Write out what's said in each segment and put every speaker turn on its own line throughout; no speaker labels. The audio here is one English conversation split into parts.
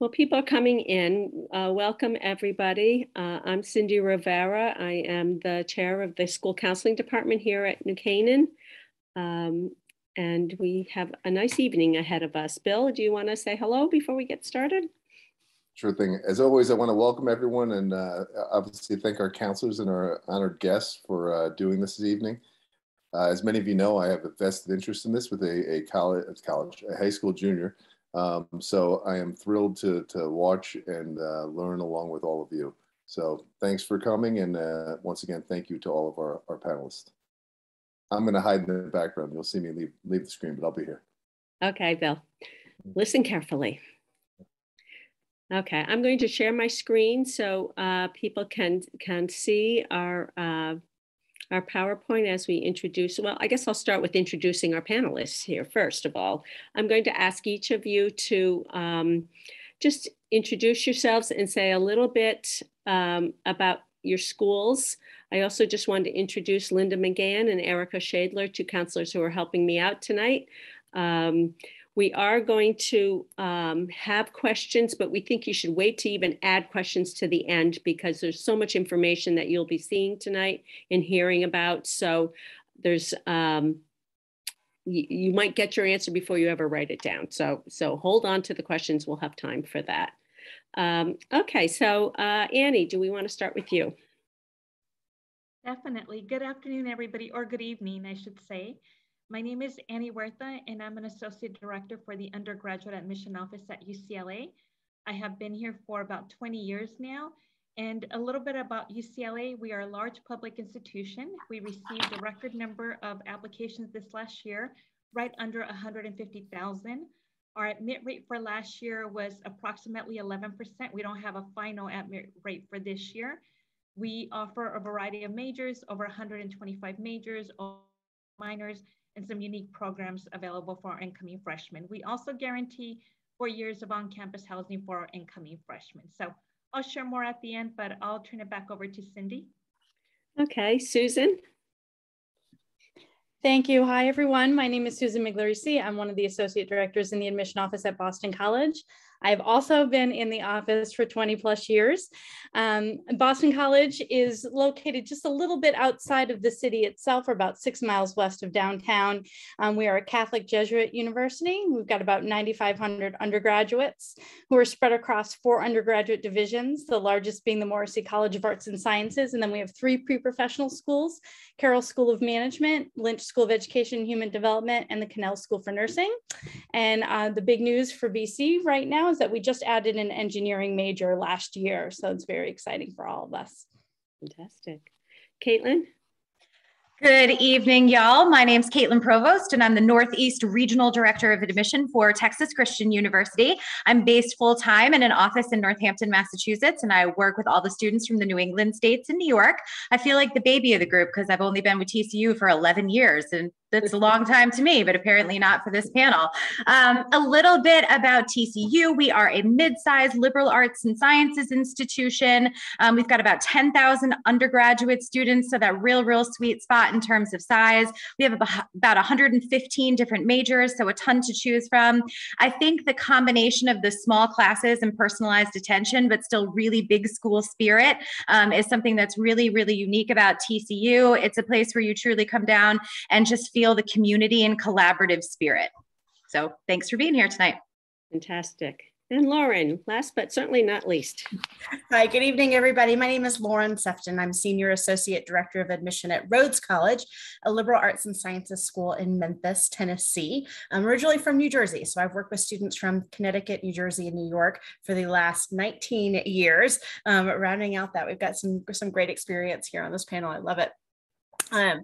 Well, people are coming in. Uh, welcome, everybody. Uh, I'm Cindy Rivera. I am the chair of the school counseling department here at New Canaan. Um, and we have a nice evening ahead of us. Bill, do you want to say hello before we get started?
Sure thing. As always, I want to welcome everyone and uh, obviously thank our counselors and our honored guests for uh, doing this, this evening. Uh, as many of you know, I have a vested interest in this with a, a college, college, a high school junior um, so I am thrilled to, to watch and uh, learn along with all of you. So thanks for coming. And uh, once again, thank you to all of our, our panelists. I'm going to hide in the background. You'll see me leave, leave the screen, but I'll be here.
Okay, Bill. Listen carefully. Okay, I'm going to share my screen so uh, people can can see our uh, our PowerPoint as we introduce, well, I guess I'll start with introducing our panelists here first of all. I'm going to ask each of you to um, just introduce yourselves and say a little bit um, about your schools. I also just wanted to introduce Linda McGann and Erica Shadler, two counselors who are helping me out tonight. Um, we are going to um, have questions, but we think you should wait to even add questions to the end because there's so much information that you'll be seeing tonight and hearing about. So there's, um, you, might get your answer before you ever write it down. So, so hold on to the questions. We'll have time for that. Um, okay, so uh, Annie, do we want to start with you?
Definitely. Good afternoon, everybody, or good evening, I should say. My name is Annie Huerta, and I'm an Associate Director for the Undergraduate Admission Office at UCLA. I have been here for about 20 years now. And a little bit about UCLA, we are a large public institution. We received a record number of applications this last year, right under 150,000. Our admit rate for last year was approximately 11%. We don't have a final admit rate for this year. We offer a variety of majors, over 125 majors, minors, and some unique programs available for our incoming freshmen. We also guarantee four years of on-campus housing for our incoming freshmen. So I'll share more at the end, but I'll turn it back over to Cindy.
Okay, Susan.
Thank you. Hi, everyone. My name is Susan Migliarese. I'm one of the associate directors in the admission office at Boston College. I've also been in the office for 20 plus years. Um, Boston College is located just a little bit outside of the city itself, or about six miles west of downtown. Um, we are a Catholic Jesuit university. We've got about 9,500 undergraduates who are spread across four undergraduate divisions, the largest being the Morrissey College of Arts and Sciences. And then we have three pre-professional schools, Carroll School of Management, Lynch School of Education and Human Development, and the Connell School for Nursing. And uh, the big news for BC right now is that we just added an engineering major last year. So it's very exciting for all of us.
Fantastic. Caitlin?
Good evening, y'all. My name is Caitlin Provost, and I'm the Northeast Regional Director of Admission for Texas Christian University. I'm based full time in an office in Northampton, Massachusetts, and I work with all the students from the New England states and New York. I feel like the baby of the group because I've only been with TCU for 11 years, and that's a long time to me, but apparently not for this panel. Um, a little bit about TCU. We are a mid-sized liberal arts and sciences institution. Um, we've got about 10,000 undergraduate students, so that real, real sweet spot in terms of size. We have about 115 different majors, so a ton to choose from. I think the combination of the small classes and personalized attention, but still really big school spirit um, is something that's really, really unique about TCU. It's a place where you truly come down and just feel feel the community and collaborative spirit. So thanks for being here tonight.
Fantastic. And Lauren, last but certainly not least.
Hi, good evening, everybody. My name is Lauren Sefton. I'm Senior Associate Director of Admission at Rhodes College, a liberal arts and sciences school in Memphis, Tennessee. I'm originally from New Jersey, so I've worked with students from Connecticut, New Jersey, and New York for the last 19 years. Um, rounding out that, we've got some, some great experience here on this panel. I love it. Um,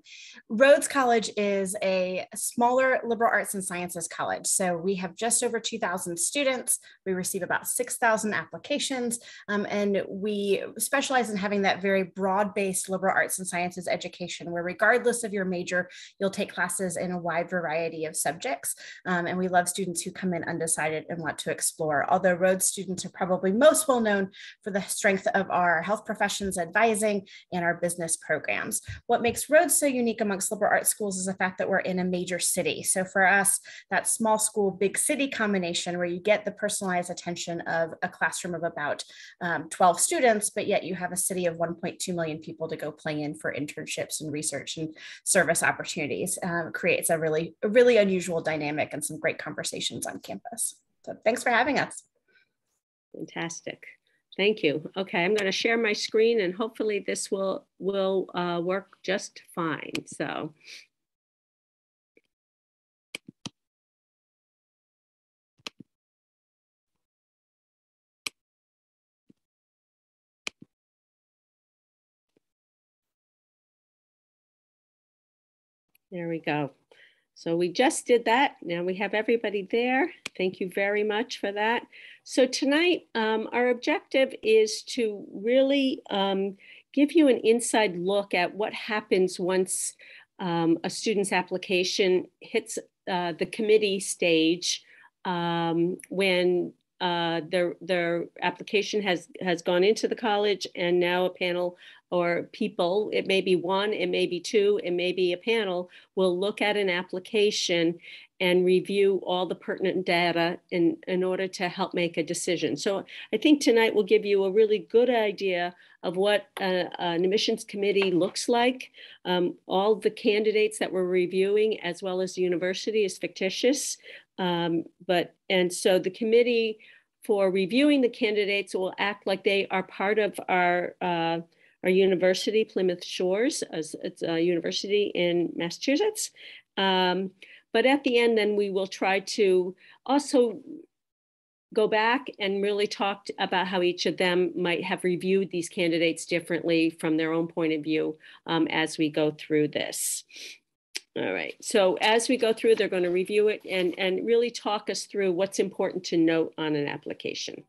Rhodes College is a smaller liberal arts and sciences college. So we have just over 2,000 students. We receive about 6,000 applications, um, and we specialize in having that very broad based liberal arts and sciences education where, regardless of your major, you'll take classes in a wide variety of subjects. Um, and we love students who come in undecided and want to explore. Although Rhodes students are probably most well known for the strength of our health professions advising and our business programs. What makes Rhodes so unique amongst liberal arts schools is the fact that we're in a major city. So for us, that small school, big city combination where you get the personalized attention of a classroom of about um, 12 students, but yet you have a city of 1.2 million people to go play in for internships and research and service opportunities uh, creates a really, a really unusual dynamic and some great conversations on campus. So thanks for having us.
Fantastic. Thank you. Okay, I'm going to share my screen and hopefully this will will uh, work just fine. So. There we go. So we just did that. Now we have everybody there. Thank you very much for that. So tonight, um, our objective is to really um, give you an inside look at what happens once um, a student's application hits uh, the committee stage um, when uh, their their application has has gone into the college and now a panel or people it may be one it may be two it may be a panel will look at an application and review all the pertinent data in in order to help make a decision. So i think tonight will give you a really good idea of what an admissions committee looks like. Um, all the candidates that we're reviewing as well as the university is fictitious. Um, but, and so the committee for reviewing the candidates will act like they are part of our, uh, our university, Plymouth Shores, it's a university in Massachusetts. Um, but at the end, then we will try to also go back and really talk about how each of them might have reviewed these candidates differently from their own point of view um, as we go through this. All right, so as we go through, they're going to review it and, and really talk us through what's important to note on an application.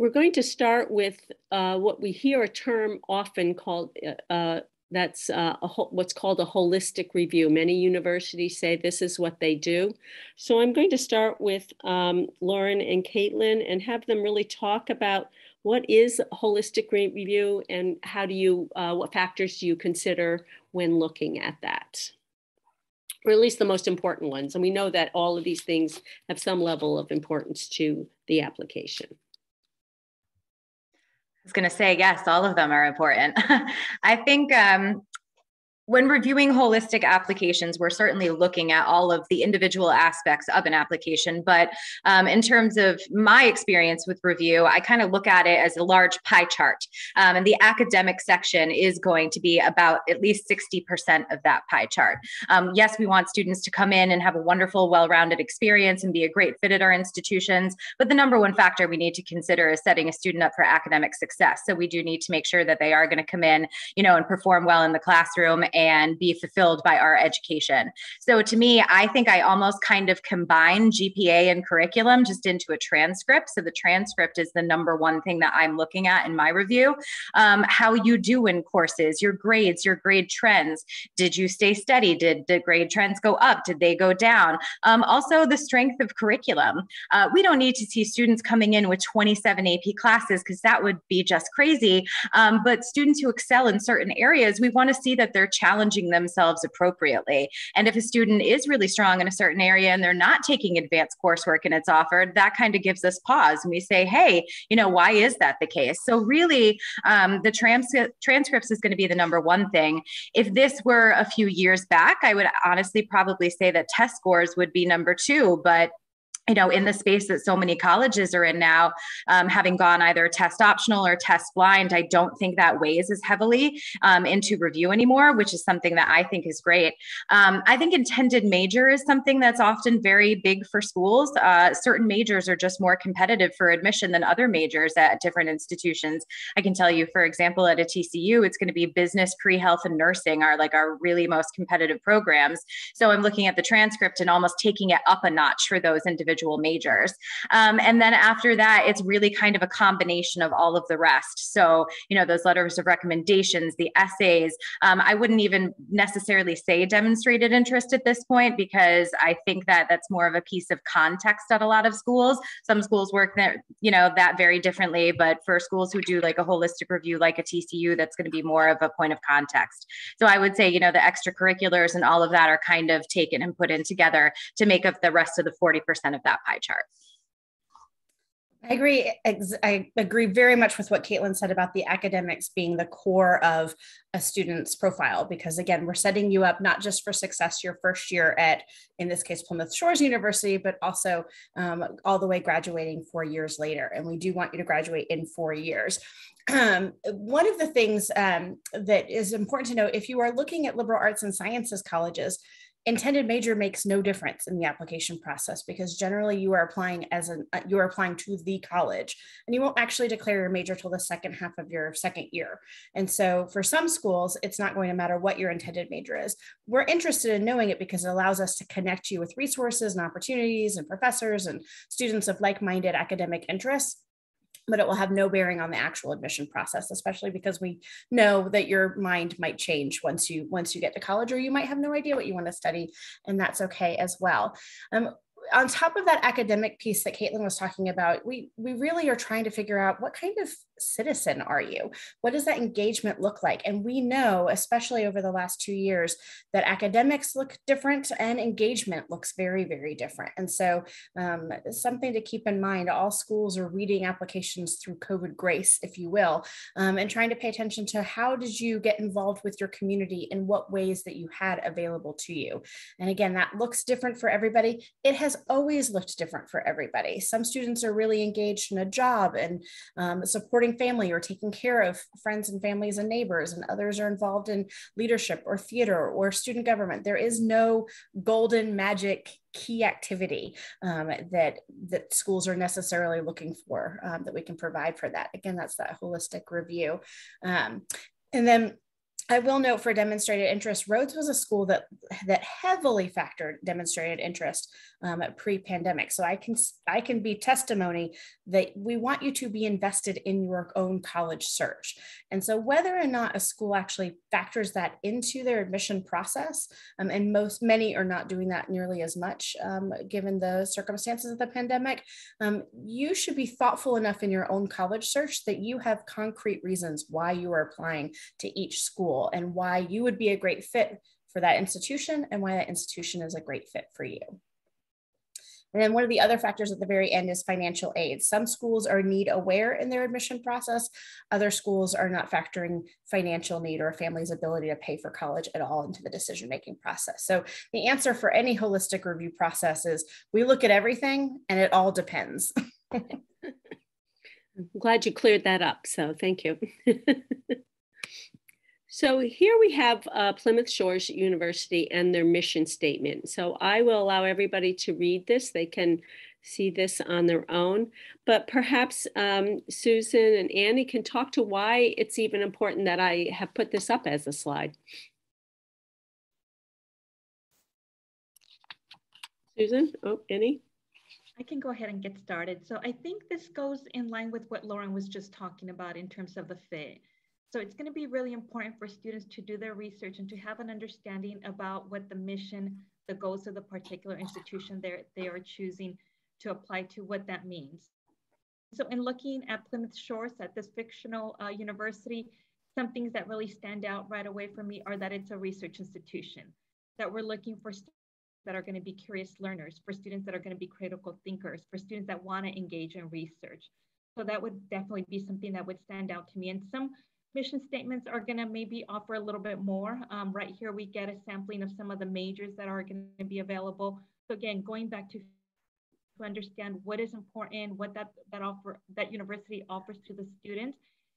We're going to start with uh, what we hear a term often called, uh, uh that's uh, what's called a holistic review. Many universities say this is what they do. So I'm going to start with um, Lauren and Caitlin and have them really talk about what is holistic review and how do you, uh, what factors do you consider when looking at that? Or at least the most important ones. And we know that all of these things have some level of importance to the application.
I was going to say, yes, all of them are important. I think um, when reviewing holistic applications, we're certainly looking at all of the individual aspects of an application. But um, in terms of my experience with review, I kind of look at it as a large pie chart. Um, and the academic section is going to be about at least 60% of that pie chart. Um, yes, we want students to come in and have a wonderful, well rounded experience and be a great fit at our institutions. But the number one factor we need to consider is setting a student up for academic success. So we do need to make sure that they are going to come in, you know, and perform well in the classroom and be fulfilled by our education. So to me, I think I almost kind of combine GPA and curriculum just into a transcript. So the transcript is the number one thing that I'm looking at in my review. Um, how you do in courses, your grades, your grade trends. Did you stay steady? Did the grade trends go up? Did they go down? Um, also, the strength of curriculum. Uh, we don't need to see students coming in with 27 AP classes because that would be just crazy. Um, but students who excel in certain areas, we want to see that they're challenging themselves appropriately. And if a student is really strong in a certain area and they're not taking advanced coursework and it's offered, that kind of gives us pause. And we say, hey, you know, why is that the case? So, really, um, the trans- transcripts is going to be the number one thing. If this were a few years back, I would honestly probably say that test scores would be number two. But you know, in the space that so many colleges are in now, um, having gone either test optional or test blind, I don't think that weighs as heavily um, into review anymore, which is something that I think is great. Um, I think intended major is something that's often very big for schools. Uh, certain majors are just more competitive for admission than other majors at different institutions. I can tell you, for example, at a TCU, it's going to be business, pre health, and nursing are like our really most competitive programs. So I'm looking at the transcript and almost taking it up a notch for those individual individual majors. Um, and then after that, it's really kind of a combination of all of the rest. So, you know, those letters of recommendations, the essays, um, I wouldn't even necessarily say demonstrated interest at this point because I think that that's more of a piece of context at a lot of schools. Some schools work that, you know, that very differently, but for schools who do like a holistic review, like a TCU, that's going to be more of a point of context. So I would say, you know, the extracurriculars and all of that are kind of taken and put in together to make up the rest of the 40% of that pie chart.
I agree. I agree very much with what Caitlin said about the academics being the core of a student's profile, because again, we're setting you up not just for success your first year at, in this case, Plymouth Shores University, but also um, all the way graduating four years later. And we do want you to graduate in four years. Um, one of the things um, that is important to know if you are looking at liberal arts and sciences colleges, intended major makes no difference in the application process because generally you are applying as an uh, you are applying to the college and you won't actually declare your major till the second half of your second year. And so for some schools it's not going to matter what your intended major is. We're interested in knowing it because it allows us to connect you with resources and opportunities and professors and students of like-minded academic interests but it will have no bearing on the actual admission process especially because we know that your mind might change once you once you get to college or you might have no idea what you want to study and that's okay as well. Um, on top of that academic piece that Caitlin was talking about, we we really are trying to figure out what kind of citizen are you? What does that engagement look like? And we know, especially over the last two years, that academics look different and engagement looks very, very different. And so um, something to keep in mind, all schools are reading applications through COVID grace, if you will, um, and trying to pay attention to how did you get involved with your community in what ways that you had available to you. And again, that looks different for everybody. It has always looked different for everybody. Some students are really engaged in a job and um, supporting family or taking care of friends and families and neighbors, and others are involved in leadership or theater or student government. There is no golden magic key activity um, that that schools are necessarily looking for um, that we can provide for that. Again, that's that holistic review. Um, and then I will note for demonstrated interest, Rhodes was a school that that heavily factored demonstrated interest um, pre-pandemic. So I can I can be testimony that we want you to be invested in your own college search. And so whether or not a school actually factors that into their admission process, um, and most many are not doing that nearly as much um, given the circumstances of the pandemic, um, you should be thoughtful enough in your own college search that you have concrete reasons why you are applying to each school and why you would be a great fit for that institution and why that institution is a great fit for you. And then one of the other factors at the very end is financial aid. Some schools are need aware in their admission process. Other schools are not factoring financial need or a family's ability to pay for college at all into the decision making process. So the answer for any holistic review process is we look at everything and it all depends.
I'm glad you cleared that up. So thank you. So here we have uh, Plymouth Shores University and their mission statement. So I will allow everybody to read this. They can see this on their own, but perhaps um, Susan and Annie can talk to why it's even important that I have put this up as a slide. Susan, oh, Annie?
I can go ahead and get started. So I think this goes in line with what Lauren was just talking about in terms of the fit. So it's going to be really important for students to do their research and to have an understanding about what the mission, the goals of the particular institution they they are choosing to apply to, what that means. So in looking at Plymouth Shores, at this fictional uh, university, some things that really stand out right away for me are that it's a research institution, that we're looking for students that are going to be curious learners, for students that are going to be critical thinkers, for students that want to engage in research. So that would definitely be something that would stand out to me. And some mission statements are going to maybe offer a little bit more. Um, right here, we get a sampling of some of the majors that are going to be available. So again, going back to to understand what is important, what that that offer that university offers to the student,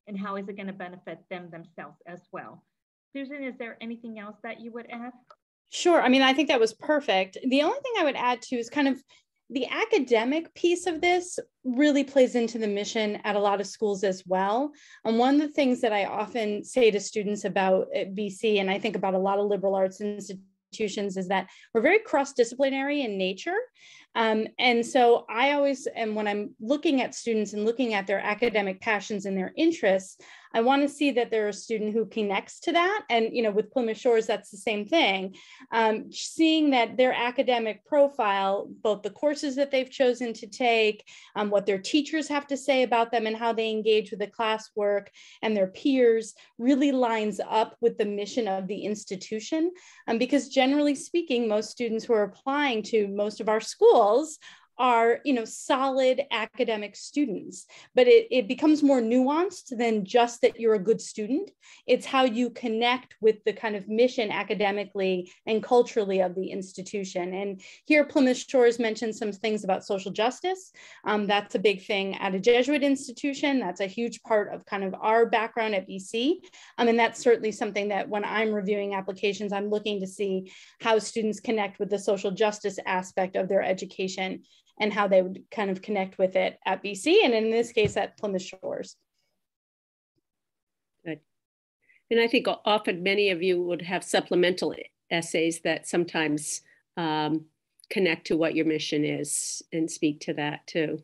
and how is it going to benefit them themselves as well. Susan, is there anything else that you would add?
Sure. I mean, I think that was perfect. The only thing I would add to is kind of the academic piece of this really plays into the mission at a lot of schools as well. And one of the things that I often say to students about BC, and I think about a lot of liberal arts institutions, is that we're very cross disciplinary in nature. Um, and so I always, and when I'm looking at students and looking at their academic passions and their interests, I want to see that they're a student who connects to that. And, you know, with Plymouth Shores, that's the same thing. Um, seeing that their academic profile, both the courses that they've chosen to take, um, what their teachers have to say about them and how they engage with the classwork and their peers really lines up with the mission of the institution. Um, because generally speaking, most students who are applying to most of our schools rules are you know solid academic students but it, it becomes more nuanced than just that you're a good student. It's how you connect with the kind of mission academically and culturally of the institution. And here plymouth shores mentioned some things about social justice. Um, that's a big thing at a jesuit institution. That's a huge part of kind of our background at bc um, and that's certainly something that when i'm reviewing applications i'm looking to see how students connect with the social justice aspect of their education and how they would kind of connect with it at BC and in this case at Plymouth Shores.
Good. And I think often many of you would have supplemental essays that sometimes um, connect to what your mission is and speak to that too.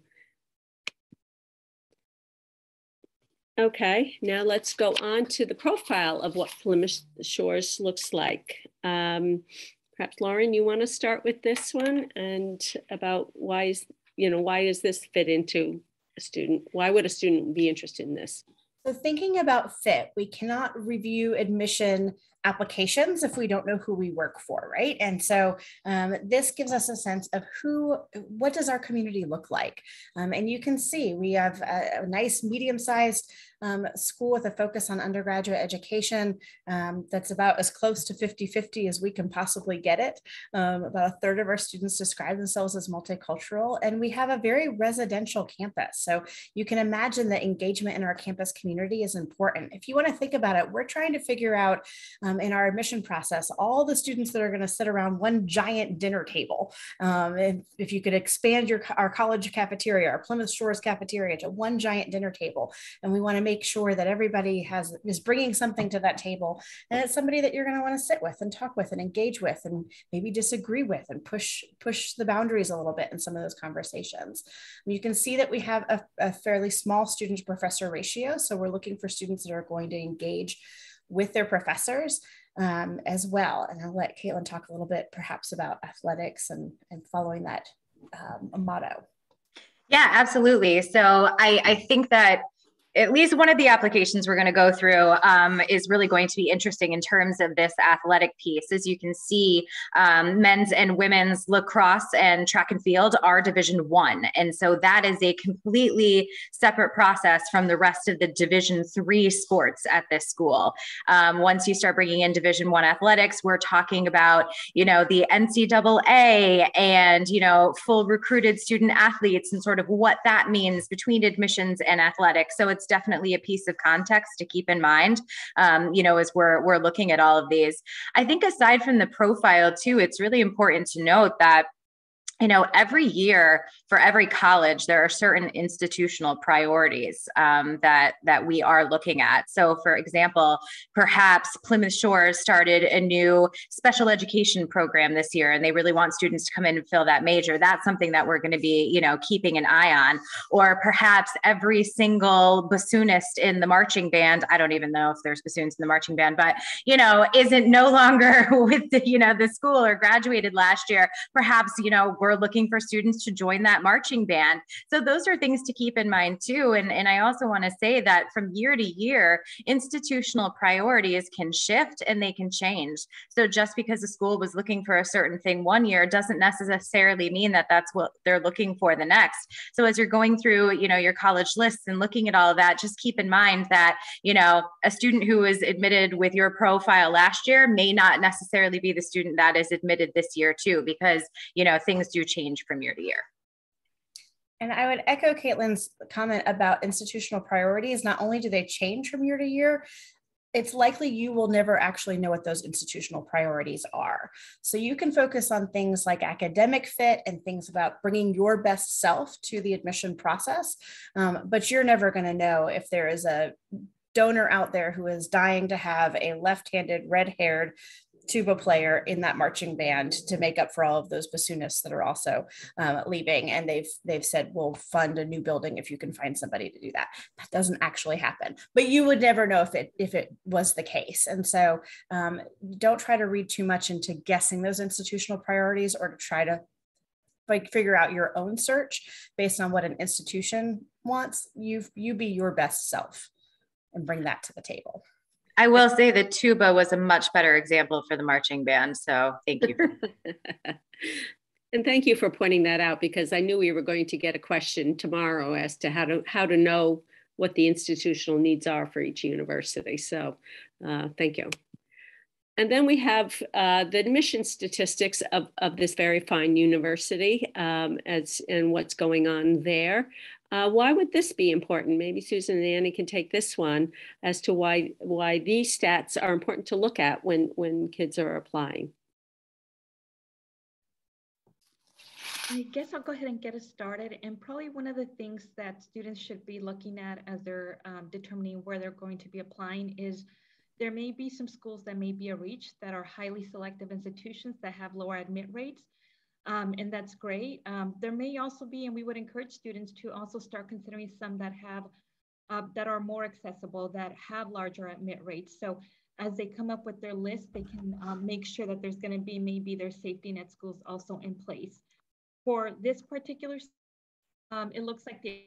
Okay, now let's go on to the profile of what Plymouth Shores looks like. Um, Perhaps Lauren, you want to start with this one and about why is, you know, why does this fit into a student? Why would a student be interested in this?
So thinking about fit, we cannot review admission applications if we don't know who we work for, right? And so um, this gives us a sense of who, what does our community look like? Um, and you can see we have a, a nice medium-sized um, school with a focus on undergraduate education um, that's about as close to 50-50 as we can possibly get it. Um, about a third of our students describe themselves as multicultural, and we have a very residential campus. So you can imagine that engagement in our campus community is important. If you want to think about it, we're trying to figure out um, in our admission process all the students that are going to sit around one giant dinner table. Um, if, if you could expand your our college cafeteria, our Plymouth Shores cafeteria to one giant dinner table, and we want to make sure that everybody has is bringing something to that table. And it's somebody that you're going to want to sit with and talk with and engage with and maybe disagree with and push push the boundaries a little bit in some of those conversations. You can see that we have a, a fairly small student professor ratio. So we're looking for students that are going to engage with their professors um, as well. And i'll let caitlin talk a little bit perhaps about athletics and and following that um, motto.
Yeah, absolutely. So I, I think that at least one of the applications we're going to go through um, is really going to be interesting in terms of this athletic piece. As you can see, um, men's and women's lacrosse and track and field are Division One, and so that is a completely separate process from the rest of the Division Three sports at this school. Um, once you start bringing in Division One athletics, we're talking about you know the NCAA and you know full recruited student athletes and sort of what that means between admissions and athletics. So it's definitely a piece of context to keep in mind, um, you know, as we're we're looking at all of these. I think aside from the profile too, it's really important to note that you know every year for every college there are certain institutional priorities um, that that we are looking at. So for example perhaps plymouth shores started a new special education program this year and they really want students to come in and fill that major. That's something that we're going to be you know keeping an eye on. Or perhaps every single bassoonist in the marching band i don't even know if there's bassoons in the marching band but you know isn't no longer with the, you know the school or graduated last year. Perhaps you know we're we're looking for students to join that marching band. So those are things to keep in mind too. And, and I also want to say that from year to year, institutional priorities can shift and they can change. So just because a school was looking for a certain thing one year doesn't necessarily mean that that's what they're looking for the next. So as you're going through, you know, your college lists and looking at all of that, just keep in mind that, you know, a student who was admitted with your profile last year may not necessarily be the student that is admitted this year too, because, you know, things do do change from year to year.
And I would echo Caitlin's comment about institutional priorities. Not only do they change from year to year, it's likely you will never actually know what those institutional priorities are. So you can focus on things like academic fit and things about bringing your best self to the admission process, um, but you're never going to know if there is a donor out there who is dying to have a left-handed, red-haired tuba player in that marching band to make up for all of those bassoonists that are also um, leaving. And they've they've said we'll fund a new building if you can find somebody to do that. That doesn't actually happen, but you would never know if it if it was the case. And so um, don't try to read too much into guessing those institutional priorities or to try to like figure out your own search based on what an institution wants. You you be your best self and bring that to the table.
I will say the tuba was a much better example for the marching band. So thank you.
and thank you for pointing that out because I knew we were going to get a question tomorrow as to how to how to know what the institutional needs are for each university. So uh, thank you. And then we have uh, the admission statistics of, of this very fine university um, as, and what's going on there. Uh, why would this be important? Maybe Susan and Annie can take this one as to why why these stats are important to look at when when kids are applying.
I guess I'll go ahead and get us started. And probably one of the things that students should be looking at as they're um, determining where they're going to be applying is there may be some schools that may be a reach that are highly selective institutions that have lower admit rates um, and that's great. Um, there may also be, and we would encourage students to also start considering some that have, uh, that are more accessible, that have larger admit rates. So as they come up with their list, they can um, make sure that there's gonna be maybe their safety net schools also in place. For this particular, um, it looks like the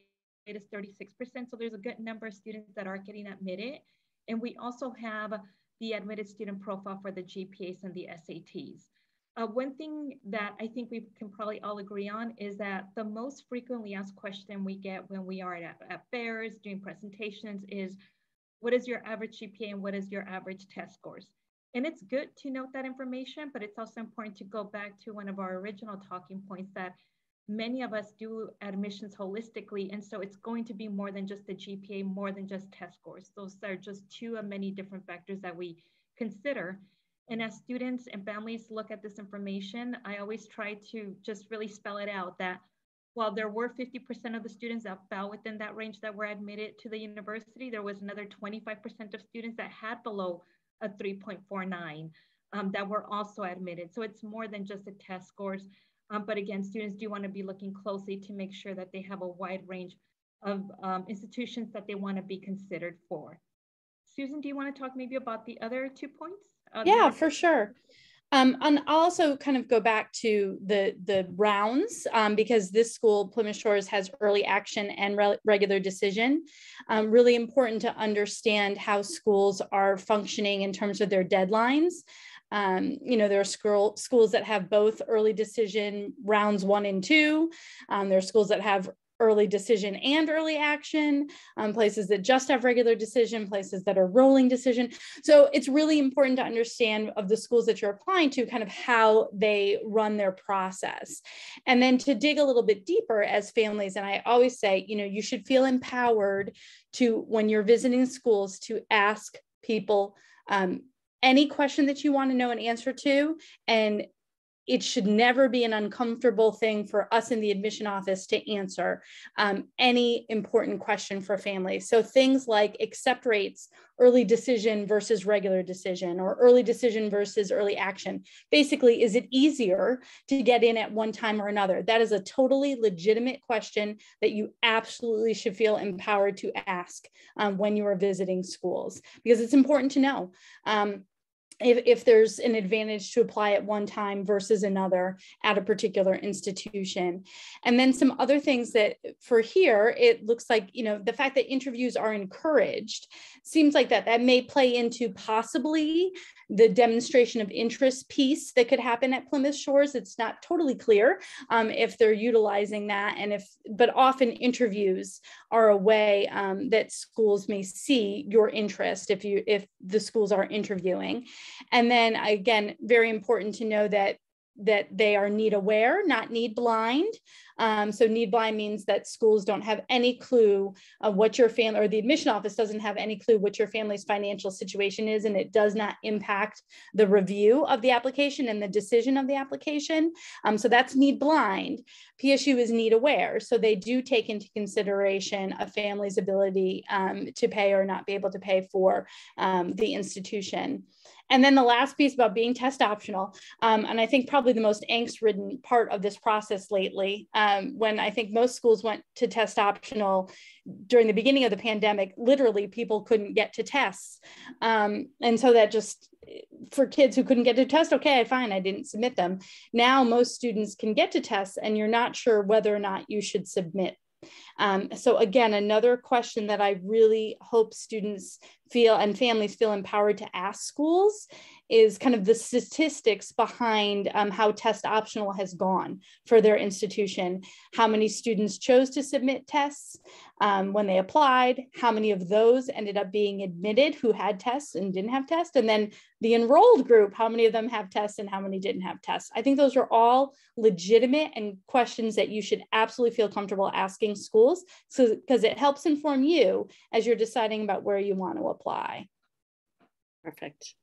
rate is 36%, so there's a good number of students that are getting admitted. And we also have the admitted student profile for the GPAs and the SATs. Uh, one thing that I think we can probably all agree on is that the most frequently asked question we get when we are at, at fairs, doing presentations is, what is your average GPA and what is your average test scores? And it's good to note that information, but it's also important to go back to one of our original talking points that many of us do admissions holistically. And so it's going to be more than just the GPA, more than just test scores. Those are just two of many different factors that we consider. And as students and families look at this information, I always try to just really spell it out that while there were 50% of the students that fell within that range that were admitted to the university, there was another 25% of students that had below a 3.49 um, that were also admitted. So it's more than just the test scores. Um, but again, students do want to be looking closely to make sure that they have a wide range of um, institutions that they want to be considered for. Susan, do you want to talk maybe about the other two points?
Yeah, for sure. Um, and I'll also kind of go back to the the rounds um, because this school, Plymouth Shores, has early action and re regular decision. Um, really important to understand how schools are functioning in terms of their deadlines. Um, you know, there are school, schools that have both early decision rounds one and two. Um, there are schools that have early decision and early action, um, places that just have regular decision, places that are rolling decision. So it's really important to understand of the schools that you're applying to kind of how they run their process. And then to dig a little bit deeper as families, and I always say, you know, you should feel empowered to, when you're visiting schools, to ask people um, any question that you want to know an answer to and it should never be an uncomfortable thing for us in the admission office to answer um, any important question for families. So things like accept rates, early decision versus regular decision, or early decision versus early action. Basically, is it easier to get in at one time or another? That is a totally legitimate question that you absolutely should feel empowered to ask um, when you are visiting schools, because it's important to know. Um, if, if there's an advantage to apply at one time versus another at a particular institution. And then some other things that for here, it looks like, you know, the fact that interviews are encouraged seems like that that may play into possibly the demonstration of interest piece that could happen at Plymouth Shores. It's not totally clear um, if they're utilizing that and if, but often interviews are a way um, that schools may see your interest if you, if the schools are interviewing. And then again, very important to know that that they are need aware, not need blind. Um, so need blind means that schools don't have any clue of what your family or the admission office doesn't have any clue what your family's financial situation is, and it does not impact the review of the application and the decision of the application. Um, so that's need blind. PSU is need aware. So they do take into consideration a family's ability um, to pay or not be able to pay for um, the institution. And then the last piece about being test optional, um, and I think probably the most angst ridden part of this process lately, um, when I think most schools went to test optional during the beginning of the pandemic, literally people couldn't get to tests. Um, and so that just, for kids who couldn't get to test, okay, fine, I didn't submit them. Now most students can get to tests and you're not sure whether or not you should submit um, so again, another question that I really hope students feel and families feel empowered to ask schools is kind of the statistics behind um, how test optional has gone for their institution. How many students chose to submit tests um, when they applied, how many of those ended up being admitted who had tests and didn't have tests, and then the enrolled group, how many of them have tests and how many didn't have tests. I think those are all legitimate and questions that you should absolutely feel comfortable asking schools so because it helps inform you as you're deciding about where you want to apply.
Perfect.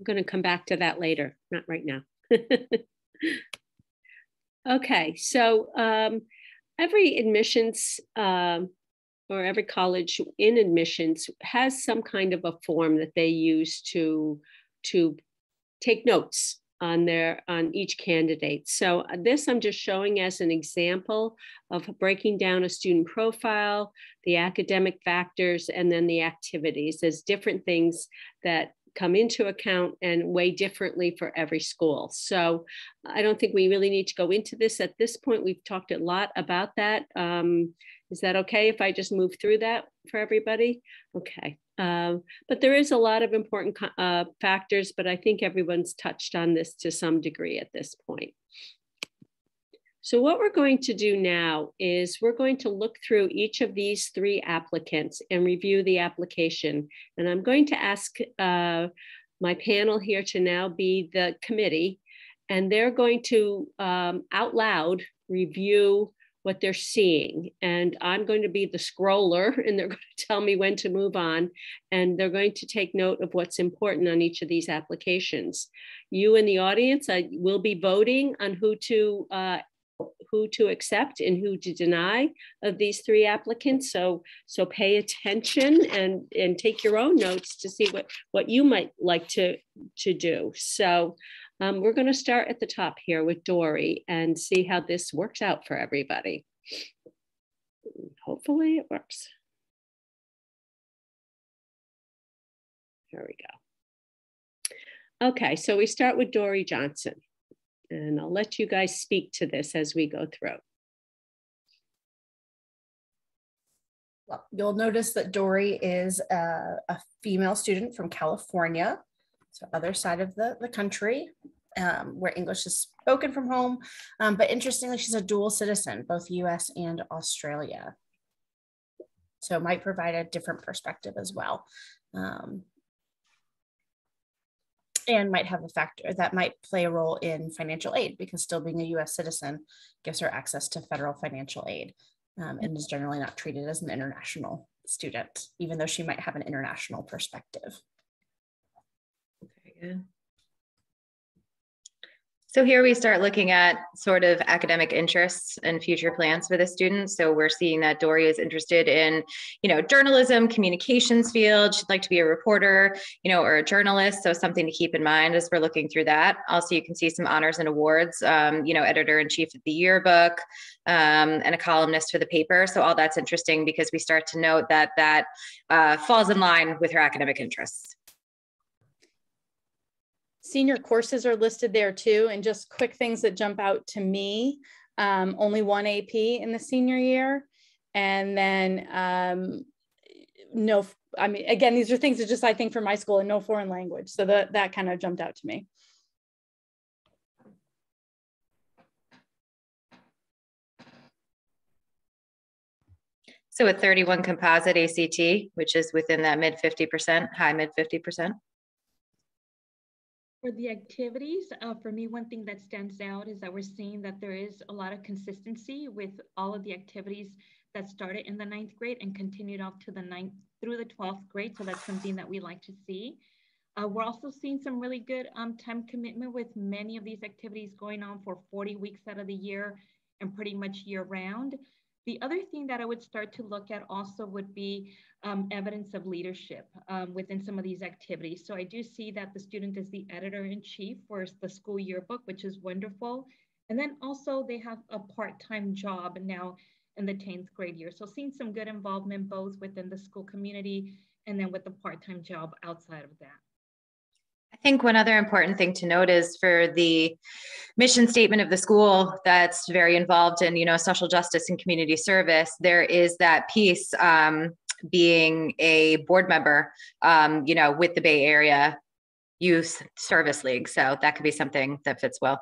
I'm going to come back to that later, not right now. okay, so um, every admissions um, or every college in admissions has some kind of a form that they use to to take notes on their on each candidate. So uh, this I'm just showing as an example of breaking down a student profile, the academic factors, and then the activities as different things that come into account and weigh differently for every school. So I don't think we really need to go into this at this point. We've talked a lot about that. Um, is that okay if I just move through that for everybody? Okay. Um, but there is a lot of important uh, factors, but I think everyone's touched on this to some degree at this point. So what we're going to do now is we're going to look through each of these three applicants and review the application. And I'm going to ask uh, my panel here to now be the committee, and they're going to um, out loud review what they're seeing. And I'm going to be the scroller, and they're going to tell me when to move on. And they're going to take note of what's important on each of these applications. You in the audience I will be voting on who to uh, who to accept and who to deny of these three applicants. So, so pay attention and, and take your own notes to see what, what you might like to, to do. So um, we're gonna start at the top here with Dory and see how this works out for everybody. Hopefully it works. There we go. Okay, so we start with Dory Johnson. And I'll let you guys speak to this as we go through.
Well, you'll notice that Dory is a, a female student from California, so other side of the, the country, um, where English is spoken from home. Um, but interestingly, she's a dual citizen, both US and Australia. So it might provide a different perspective as well. Um, and might have a factor that might play a role in financial aid because still being a US citizen gives her access to federal financial aid um, and is generally not treated as an international student, even though she might have an international perspective.
Okay, good.
So here we start looking at sort of academic interests and future plans for the students. So we're seeing that Dory is interested in, you know, journalism, communications field. She'd like to be a reporter, you know, or a journalist. So something to keep in mind as we're looking through that. Also, you can see some honors and awards, um, you know, editor in chief of the yearbook um, and a columnist for the paper. So all that's interesting because we start to note that that uh, falls in line with her academic interests.
Senior courses are listed there too. And just quick things that jump out to me. Um, only one AP in the senior year. And then um, no, I mean, again, these are things that just I think for my school and no foreign language. So that, that kind of jumped out to me.
So a 31 composite ACT, which is within that mid 50%, high mid 50%.
For the activities, uh, for me, one thing that stands out is that we're seeing that there is a lot of consistency with all of the activities that started in the ninth grade and continued off to the ninth through the 12th grade. So that's something that we like to see. Uh, we're also seeing some really good um, time commitment with many of these activities going on for 40 weeks out of the year and pretty much year round. The other thing that I would start to look at also would be um, evidence of leadership um, within some of these activities. So I do see that the student is the editor in chief for the school yearbook, which is wonderful. And then also they have a part-time job now in the 10th grade year. So seeing some good involvement both within the school community and then with the part-time job outside of that.
I think one other important thing to note is for the mission statement of the school that's very involved in, you know, social justice and community service, there is that piece um, being a board member, um, you know, with the Bay Area Youth Service League. So that could be something that fits well.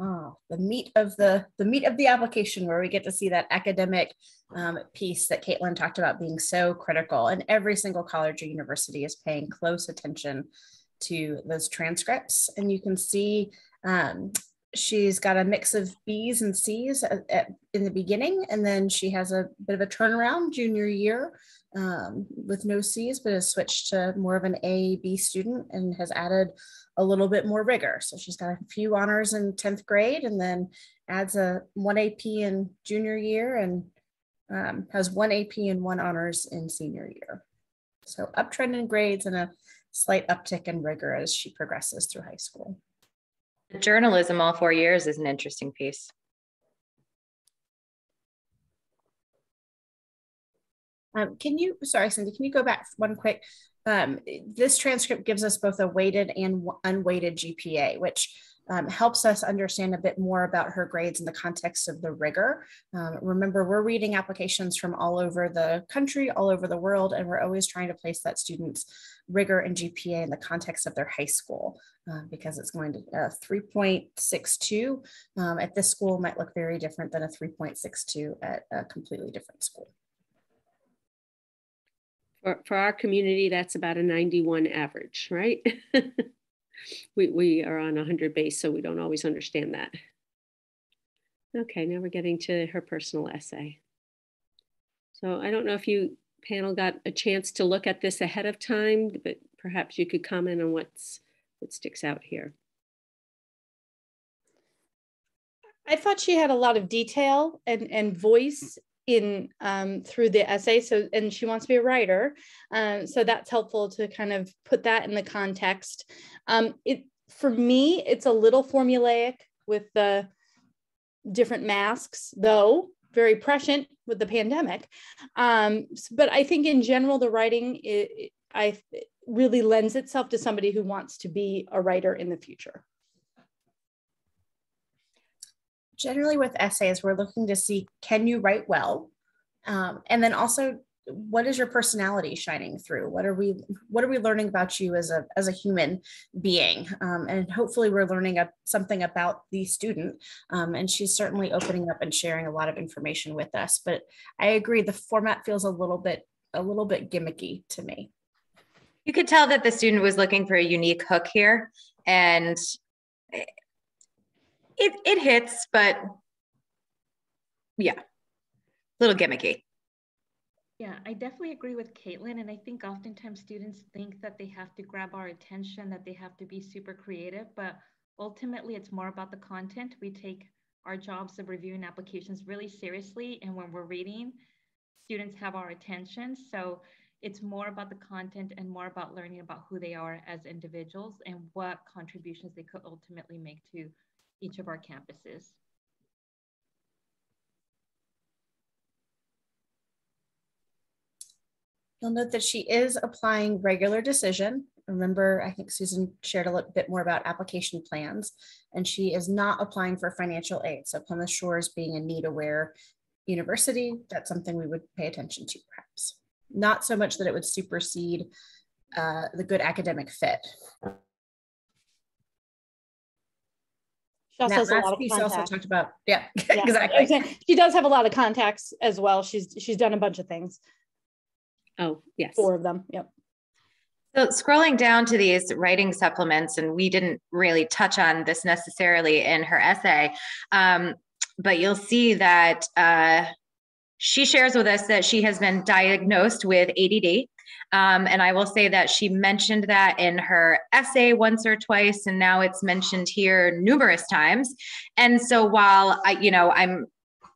Oh, the meat of the the meat of the application where we get to see that academic um, piece that Caitlin talked about being so critical. And every single college or university is paying close attention to those transcripts. And you can see um, she's got a mix of B's and C's at, at, in the beginning, and then she has a bit of a turnaround junior year um, with no C's, but has switched to more of an A B student and has added a little bit more rigor. So she's got a few honors in 10th grade and then adds a one AP in junior year and um, has one AP and one honors in senior year. So uptrend in grades and a slight uptick in rigor as she progresses through high school.
Journalism all four years is an interesting piece.
Um, can you, sorry, Cindy, can you go back one quick? Um, this transcript gives us both a weighted and unweighted GPA, which um, helps us understand a bit more about her grades in the context of the rigor. Um, remember, we're reading applications from all over the country, all over the world, and we're always trying to place that student's rigor and GPA in the context of their high school uh, because it's going to uh, 3.62 um, at this school might look very different than a 3.62 at a completely different school.
For, for our community, that's about a 91 average, right? we, we are on 100 base, so we don't always understand that. Okay, now we're getting to her personal essay. So I don't know if you panel got a chance to look at this ahead of time, but perhaps you could comment on what's what sticks out here.
I thought she had a lot of detail and, and voice in um, through the essay. So, and she wants to be a writer. Um, so that's helpful to kind of put that in the context. Um, it for me, it's a little formulaic with the different masks, though very prescient with the pandemic. Um, but I think in general, the writing it, I really lends itself to somebody who wants to be a writer in the future.
Generally with essays, we're looking to see can you write well? Um, and then also what is your personality shining through? What are we what are we learning about you as a as a human being? Um, and hopefully we're learning a, something about the student. Um, and she's certainly opening up and sharing a lot of information with us but i agree the format feels a little bit a little bit gimmicky to me.
You could tell that the student was looking for a unique hook here. And it it hits, but yeah, a little gimmicky.
Yeah, I definitely agree with Caitlin. And I think oftentimes students think that they have to grab our attention, that they have to be super creative, but ultimately it's more about the content. We take our jobs of reviewing applications really seriously. And when we're reading, students have our attention. So it's more about the content and more about learning about who they are as individuals and what contributions they could ultimately make to each of our campuses.
You'll note that she is applying regular decision. Remember, I think Susan shared a little bit more about application plans, and she is not applying for financial aid. So Plymouth Shores being a need aware university, that's something we would pay attention to perhaps. Not so much that it would supersede uh, the good academic fit.
She also has a lot of
piece also talked about, yeah,
Yeah,
exactly.
She does have a lot of contacts as well. She's she's done a bunch of things.
Oh, yes.
four of them. Yep.
So scrolling down to these writing supplements, and we didn't really touch on this necessarily in her essay, um, but you'll see that uh, she shares with us that she has been diagnosed with ADD. Um, and I will say that she mentioned that in her essay once or twice, and now it's mentioned here numerous times. And so while I, you know, I'm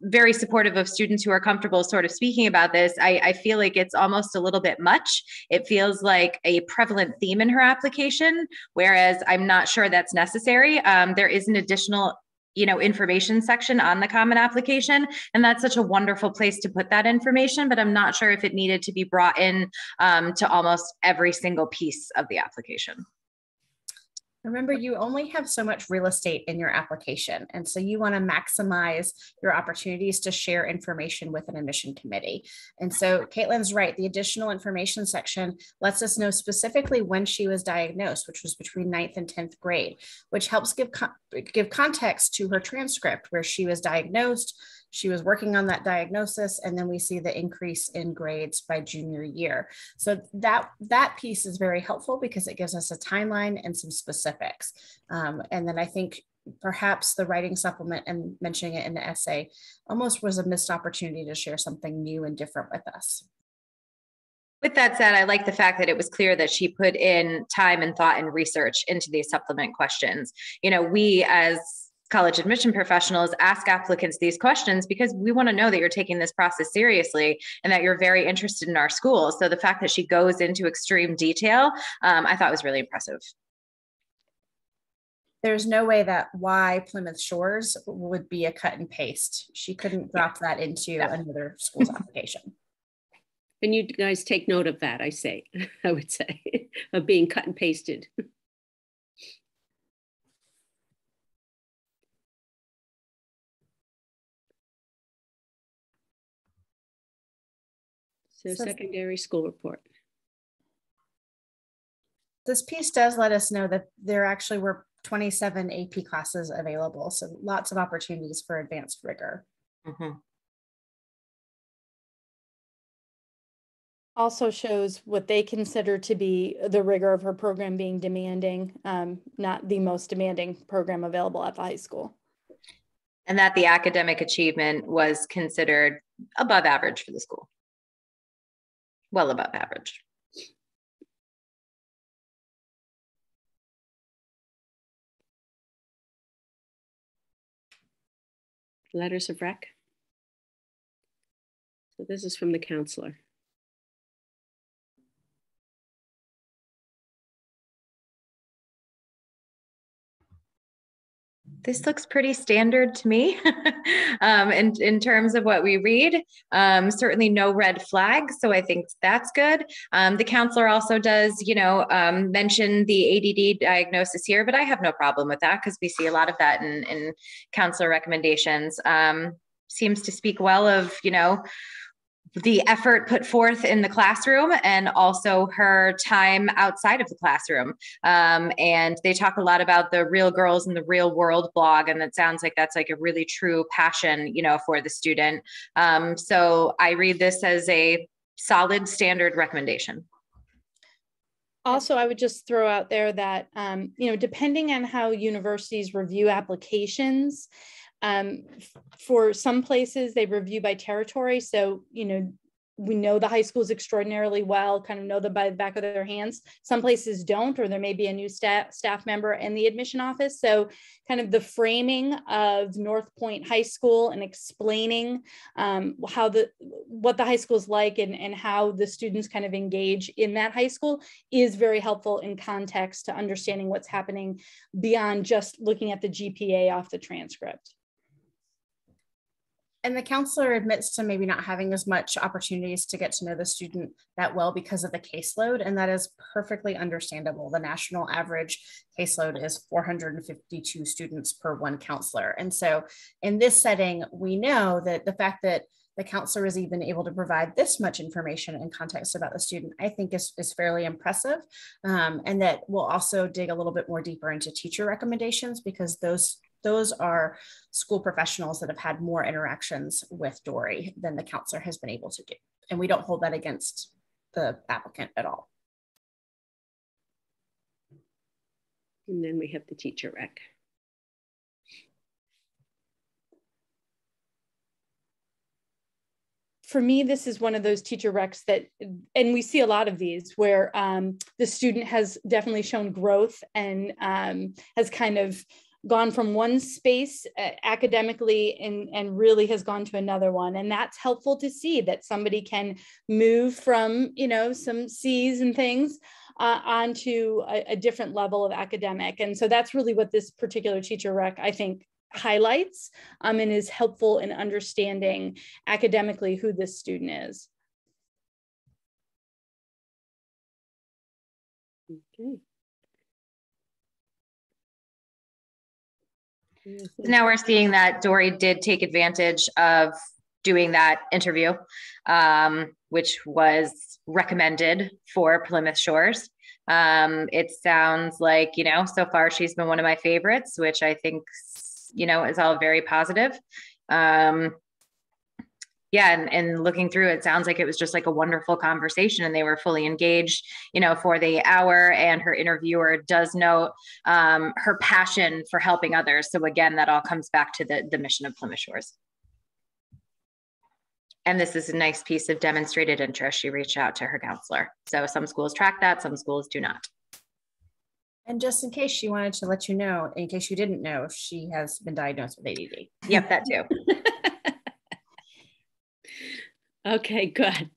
very supportive of students who are comfortable sort of speaking about this. I, I, feel like it's almost a little bit much. It feels like a prevalent theme in her application, whereas I'm not sure that's necessary. Um, there is an additional you know information section on the common application. And that's such a wonderful place to put that information but i'm not sure if it needed to be brought in um, to almost every single piece of the application
Remember, you only have so much real estate in your application. And so you want to maximize your opportunities to share information with an admission committee. And so Caitlin's right. The additional information section lets us know specifically when she was diagnosed, which was between ninth and 10th grade, which helps give, give context to her transcript where she was diagnosed, she was working on that diagnosis and then we see the increase in grades by junior year. So that that piece is very helpful because it gives us a timeline and some specifics. Um, and then i think perhaps the writing supplement and mentioning it in the essay almost was a missed opportunity to share something new and different with us.
With that said, I like the fact that it was clear that she put in time and thought and research into these supplement questions. You know, we as college admission professionals ask applicants these questions because we want to know that you're taking this process seriously and that you're very interested in our school. So the fact that she goes into extreme detail, um, I thought was really impressive.
There's no way that why Plymouth Shores would be a cut and paste. She couldn't drop that into yeah. another school's application.
And you guys take note of that, I say, I would say, of being cut and pasted. So, so secondary school report.
This piece does let us know that there actually were 27 AP classes available. So lots of opportunities for advanced rigor. Mm -hmm.
Also shows what they consider to be the rigor of her program being demanding, um, not the most demanding program available at the high school.
And that the academic achievement was considered above average for the school well above average.
Letters of rec. So this is from the counselor.
This looks pretty standard to me um, in, in terms of what we read. Um, certainly no red flags, so I think that's good. Um, the counselor also does, you know, um, mention the ADD diagnosis here, but I have no problem with that because we see a lot of that in, in counselor recommendations. Um, seems to speak well of, you know, the effort put forth in the classroom and also her time outside of the classroom. Um, and they talk a lot about the real girls in the real world blog. And that sounds like that's like a really true passion, you know, for the student. Um, so I read this as a solid standard recommendation.
Also, I would just throw out there that, um, you know, depending on how universities review applications, um, for some places, they review by territory. So, you know, we know the high schools extraordinarily well, kind of know them by the back of their hands. Some places don't, or there may be a new staff staff member in the admission office. So, kind of the framing of North Point High School and explaining um, how the what the high school is like and, and how the students kind of engage in that high school is very helpful in context to understanding what's happening beyond just looking at the GPA off the transcript
and the counselor admits to maybe not having as much opportunities to get to know the student that well because of the caseload and that is perfectly understandable the national average caseload is 452 students per one counselor and so in this setting we know that the fact that the counselor is even able to provide this much information and context about the student, I think is, is fairly impressive. Um, and that we'll also dig a little bit more deeper into teacher recommendations because those those are school professionals that have had more interactions with Dory than the counselor has been able to do. And we don't hold that against the applicant at all.
And then we have the teacher rec.
for me, this is one of those teacher recs that, and we see a lot of these where um, the student has definitely shown growth and um, has kind of gone from one space uh, academically and, and really has gone to another one. And that's helpful to see that somebody can move from, you know, some C's and things uh, onto a, a different level of academic. And so that's really what this particular teacher rec, I think, highlights um, and is helpful in understanding academically who this student is.
Okay.
Now we're seeing that Dory did take advantage of doing that interview, um, which was recommended for Plymouth Shores. Um, it sounds like, you know, so far she's been one of my favorites, which I think you know, is all very positive. Um, yeah, and, and looking through it sounds like it was just like a wonderful conversation and they were fully engaged, you know, for the hour. And her interviewer does note um, her passion for helping others. So again, that all comes back to the, the mission of Plymouth Shores. And this is a nice piece of demonstrated interest. She reached out to her counselor. So some schools track that, some schools do not.
And just in case she wanted to let you know, in case you didn't know, she has been diagnosed with ADD.
Yep, that too.
okay, good.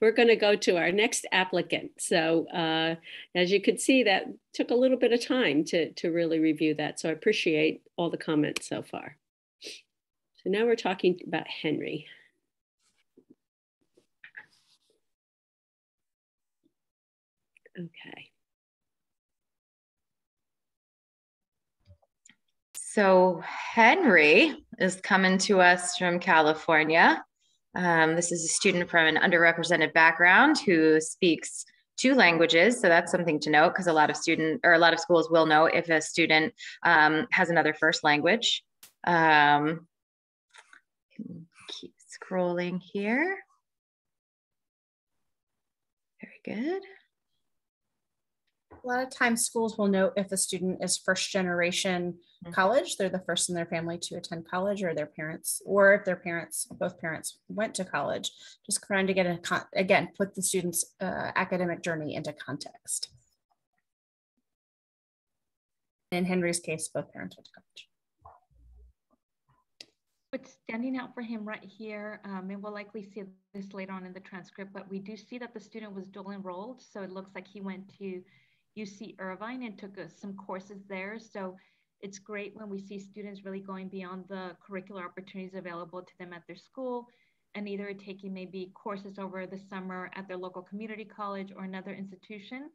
We're going to go to our next applicant. So uh, as you could see, that took a little bit of time to, to really review that. So I appreciate all the comments so far. So now we're talking about Henry. Okay.
So Henry is coming to us from California. Um, this is a student from an underrepresented background who speaks two languages. So that's something to note because a lot of student or a lot of schools will know if a student um, has another first language. Um, keep scrolling here. Very good
a lot of times schools will note if a student is first generation. College, they're the first in their family to attend college or their parents, or if their parents, both parents went to college, just trying to get a, con- again, put the student's uh, academic journey into context. In Henry's case, both parents went to college.
What's standing out for him right here, um, and we'll likely see this later on in the transcript, but we do see that the student was dual enrolled. So it looks like he went to UC Irvine and took uh, some courses there. So it's great when we see students really going beyond the curricular opportunities available to them at their school and either taking maybe courses over the summer at their local community college or another institution.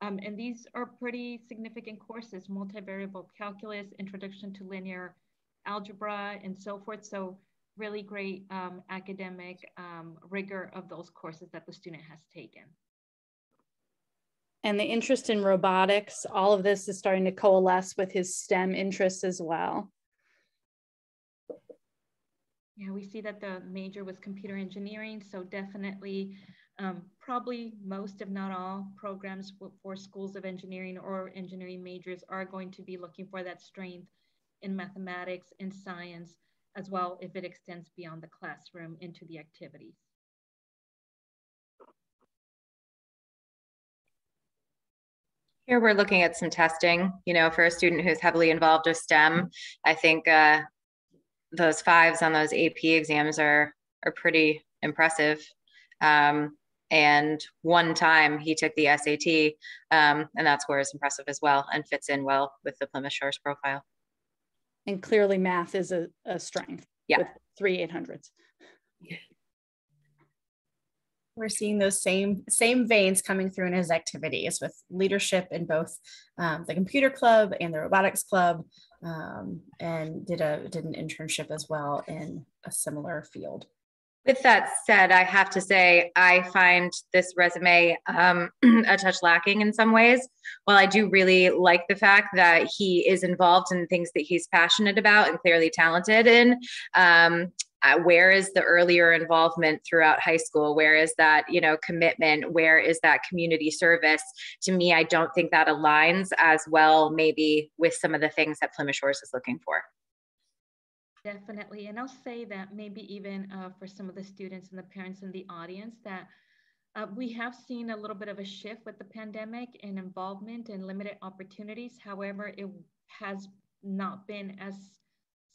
Um, and these are pretty significant courses, multivariable calculus, introduction to linear algebra, and so forth. So really great um, academic um, rigor of those courses that the student has taken
and the interest in robotics, all of this is starting to coalesce with his STEM interests as well.
Yeah, we see that the major was computer engineering, so definitely um, probably most, if not all, programs for schools of engineering or engineering majors are going to be looking for that strength in mathematics and science as well if it extends beyond the classroom into the activities.
Here we're looking at some testing, you know, for a student who's heavily involved with STEM. I think uh, those fives on those AP exams are, are pretty impressive. Um, and one time he took the SAT, um, and that score is impressive as well and fits in well with the Plymouth Shores profile.
And clearly math is a, a strength.
Yeah.
With three 800s
we're seeing those same same veins coming through in his activities with leadership in both um, the computer club and the robotics club um, and did a did an internship as well in a similar field.
With that said i have to say i find this resume um, a touch lacking in some ways. While i do really like the fact that he is involved in things that he's passionate about and clearly talented in um, uh, where is the earlier involvement throughout high school? Where is that you know commitment? Where is that community service? To me i don't think that aligns as well maybe with some of the things that plymouth shores is looking for.
Definitely and i'll say that maybe even uh, for some of the students and the parents in the audience that uh, we have seen a little bit of a shift with the pandemic and involvement and limited opportunities. However it has not been as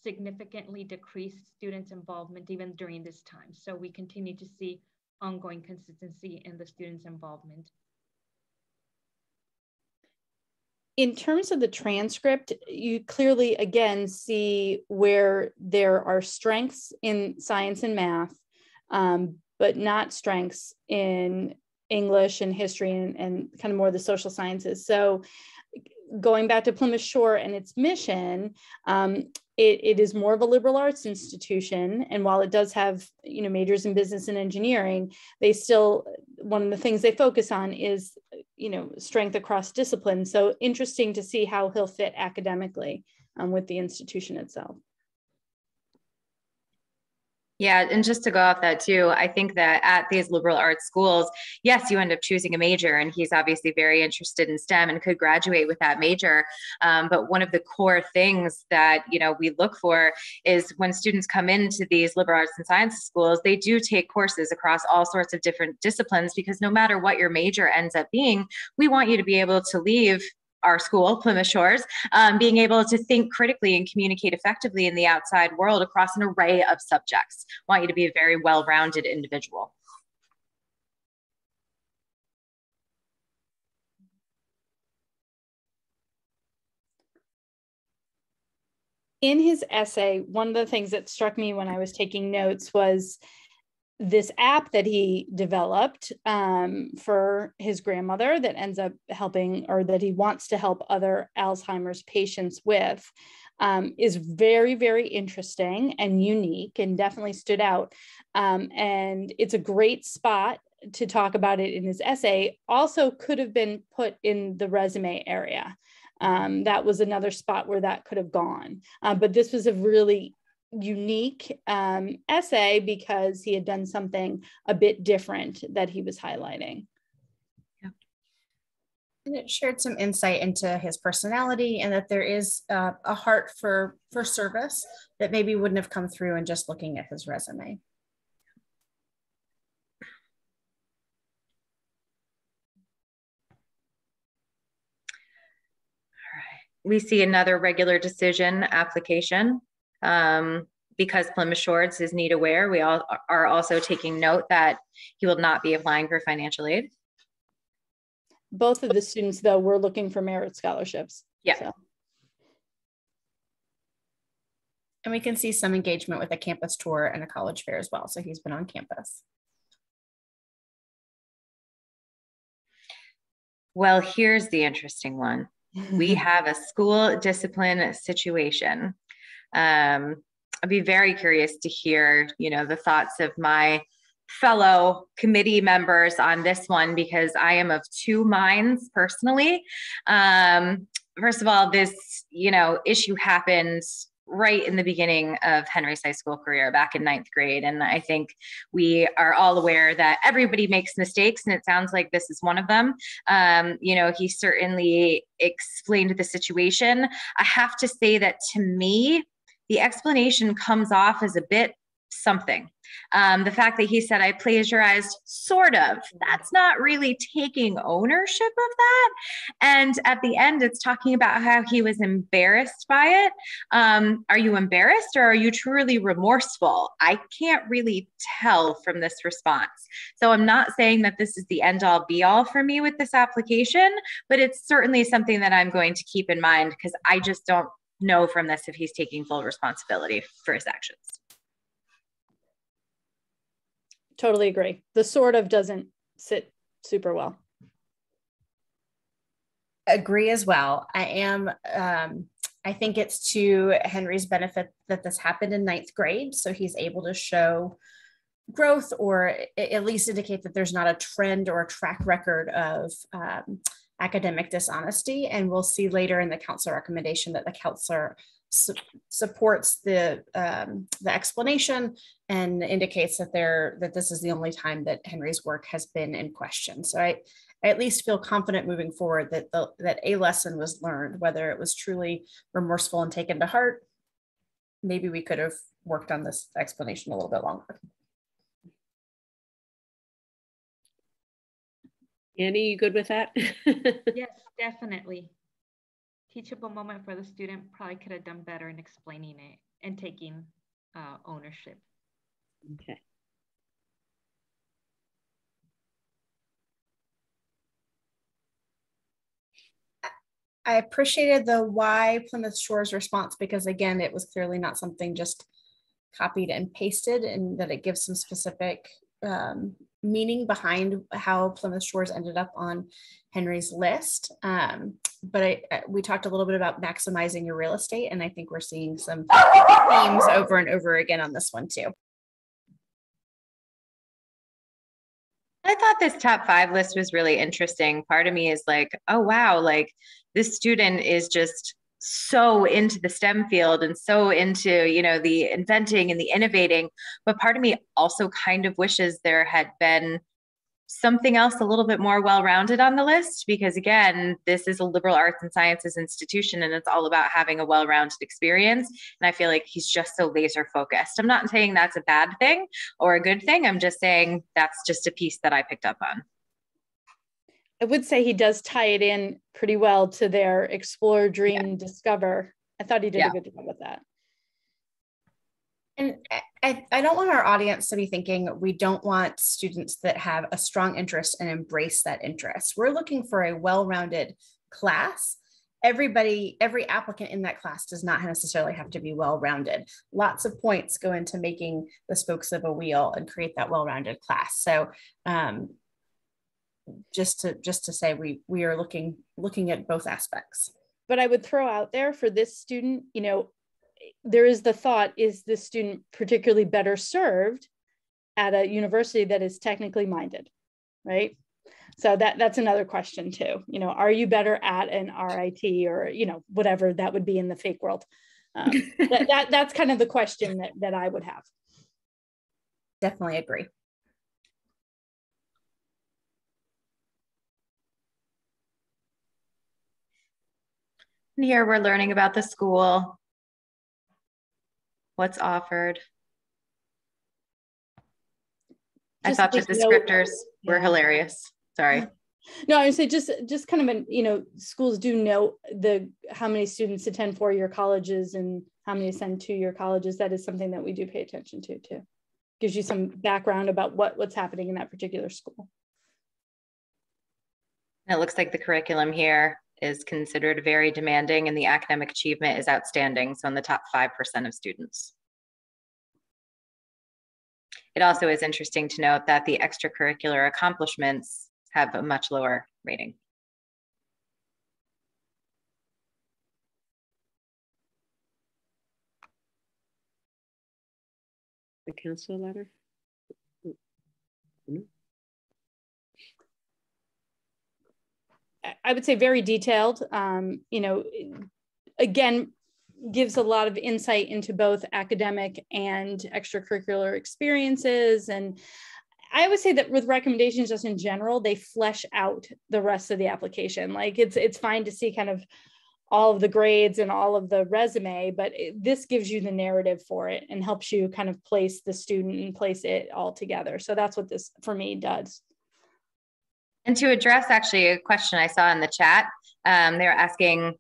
significantly decreased students' involvement even during this time. So we continue to see ongoing consistency in the students' involvement.
In terms of the transcript, you clearly again see where there are strengths in science and math, um, but not strengths in English and history and, and kind of more the social sciences. So going back to Plymouth Shore and its mission, um, it, it is more of a liberal arts institution. And while it does have, you know, majors in business and engineering, they still, one of the things they focus on is, you know, strength across disciplines. So interesting to see how he'll fit academically um, with the institution itself.
Yeah, and just to go off that too, I think that at these liberal arts schools, yes, you end up choosing a major, and he's obviously very interested in STEM and could graduate with that major. Um, but one of the core things that you know we look for is when students come into these liberal arts and sciences schools, they do take courses across all sorts of different disciplines because no matter what your major ends up being, we want you to be able to leave our school, Plymouth Shores, um, being able to think critically and communicate effectively in the outside world across an array of subjects. Want you to be a very well rounded individual.
In his essay, one of the things that struck me when I was taking notes was this app that he developed um, for his grandmother that ends up helping or that he wants to help other Alzheimer's patients with um, is very, very interesting and unique and definitely stood out. Um, and it's a great spot to talk about it in his essay. Also, could have been put in the resume area. Um, that was another spot where that could have gone. Uh, but this was a really unique um, essay because he had done something a bit different that he was highlighting.
Yeah. And it shared some insight into his personality and that there is uh, a heart for for service that maybe wouldn't have come through in just looking at his resume. All right.
We see another regular decision application um, because Plymouth Shores is need aware, we all are also taking note that he will not be applying for financial aid.
Both of the students, though, were looking for merit scholarships.
Yeah. So.
And we can see some engagement with a campus tour and a college fair as well. So he's been on campus.
Well, here's the interesting one. we have a school discipline situation. Um, I'd be very curious to hear, you know, the thoughts of my fellow committee members on this one because I am of two minds personally. Um, first of all, this, you know, issue happened right in the beginning of Henry's high school career back in ninth grade. And I think we are all aware that everybody makes mistakes, and it sounds like this is one of them. Um, you know, he certainly explained the situation. I have to say that to me, the explanation comes off as a bit something. Um, the fact that he said, I plagiarized, sort of, that's not really taking ownership of that. And at the end, it's talking about how he was embarrassed by it. Um, are you embarrassed or are you truly remorseful? I can't really tell from this response. So I'm not saying that this is the end all be all for me with this application, but it's certainly something that I'm going to keep in mind because I just don't know from this if he's taking full responsibility for his actions.
Totally agree. The sort of doesn't sit super well.
Agree as well. I am, um, I think it's to Henry's benefit that this happened in ninth grade. So he's able to show growth or at least indicate that there's not a trend or a track record of um, academic dishonesty. And we'll see later in the council recommendation that the counselor su supports the um, the explanation and indicates that there that this is the only time that Henry's work has been in question. So I, I at least feel confident moving forward that the, that a lesson was learned, whether it was truly remorseful and taken to heart. Maybe we could have worked on this explanation a little bit longer.
Annie, you good with that?
yes, definitely. Teachable moment for the student probably could have done better in explaining it and taking uh, ownership.
Okay.
I appreciated the why Plymouth Shores response because again, it was clearly not something just copied and pasted and that it gives some specific um, meaning behind how Plymouth Shores ended up on Henry's list. Um, but I, we talked a little bit about maximizing your real estate, and I think we're seeing some themes over and over again on this one too.
I thought this top five list was really interesting. Part of me is like, oh, wow, like this student is just so into the STEM field and so into, you know, the inventing and the innovating. But part of me also kind of wishes there had been something else a little bit more well-rounded on the list because again this is a liberal arts and sciences institution and it's all about having a well-rounded experience. And i feel like he's just so laser focused i'm not saying that's a bad thing or a good thing. I'm just saying that's just a piece that i picked up on
I would say he does tie it in pretty well to their explore, dream, yeah. discover. I thought he did yeah. a good job with that.
And I, I don't want our audience to be thinking we don't want students that have a strong interest and embrace that interest. We're looking for a well rounded class. Everybody, every applicant in that class does not necessarily have to be well rounded. Lots of points go into making the spokes of a wheel and create that well rounded class. So, um, just to just to say we we are looking looking at both aspects.
But i would throw out there for this student you know there is the thought is the student particularly better served at a university that is technically minded right? So that that's another question too. You know are you better at an rit or you know whatever that would be in the fake world? Um, that, that that's kind of the question that, that i would have.
Definitely agree
And here we're learning about the school, what's offered. I thought the descriptors were yeah. hilarious. Sorry.
No, I would say just just kind of an you know schools do know the how many students attend four year colleges and how many attend two year colleges. That is something that we do pay attention to too. Gives you some background about what what's happening in that particular school.
It looks like the curriculum here is considered very demanding and the academic achievement is outstanding, so in the top 5% of students. It also is interesting to note that the extracurricular accomplishments have a much lower rating.
The council letter? Mm -hmm.
I would say very detailed. Um, you know, again, gives a lot of insight into both academic and extracurricular experiences. And I would say that with recommendations, just in general, they flesh out the rest of the application. Like it's it's fine to see kind of all of the grades and all of the resume, but it, this gives you the narrative for it and helps you kind of place the student and place it all together. So that's what this for me does.
And to address actually a question I saw in the chat, um, they were asking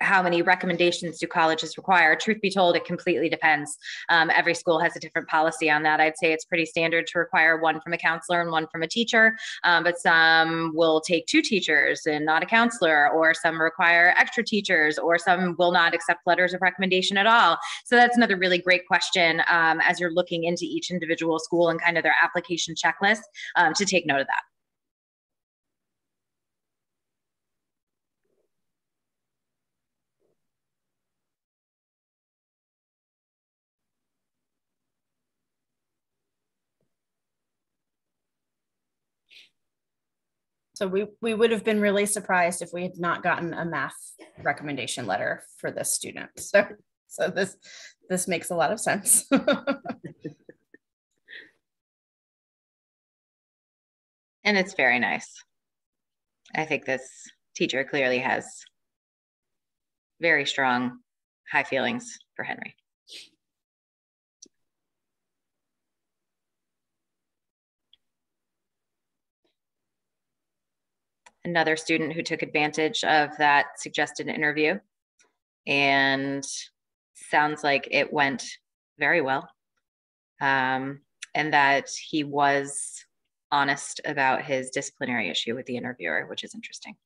how many recommendations do colleges require? Truth be told, it completely depends. Um, every school has a different policy on that. I'd say it's pretty standard to require one from a counselor and one from a teacher, um, but some will take two teachers and not a counselor, or some require extra teachers, or some will not accept letters of recommendation at all. So that's another really great question um, as you're looking into each individual school and kind of their application checklist um, to take note of that.
So we, we would have been really surprised if we had not gotten a math recommendation letter for this student. So, so this, this makes a lot of sense.
And it's very nice. I think this teacher clearly has very strong, high feelings for Henry. Another student who took advantage of that suggested interview and sounds like it went very well. Um, and that he was honest about his disciplinary issue with the interviewer, which is interesting.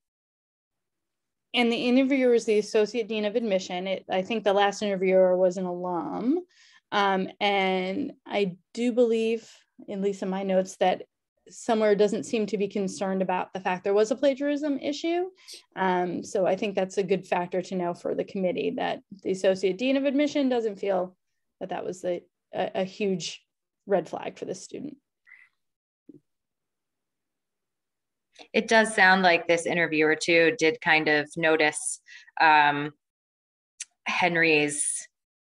And the interviewer is the associate dean of admission. It, I think the last interviewer was an alum. Um, and I do believe, at least in my notes, that somewhere doesn't seem to be concerned about the fact there was a plagiarism issue. Um, so I think that's a good factor to know for the committee that the associate dean of admission doesn't feel that that was the, a, a huge red flag for the student.
it does sound like this interviewer too did kind of notice um, Henry's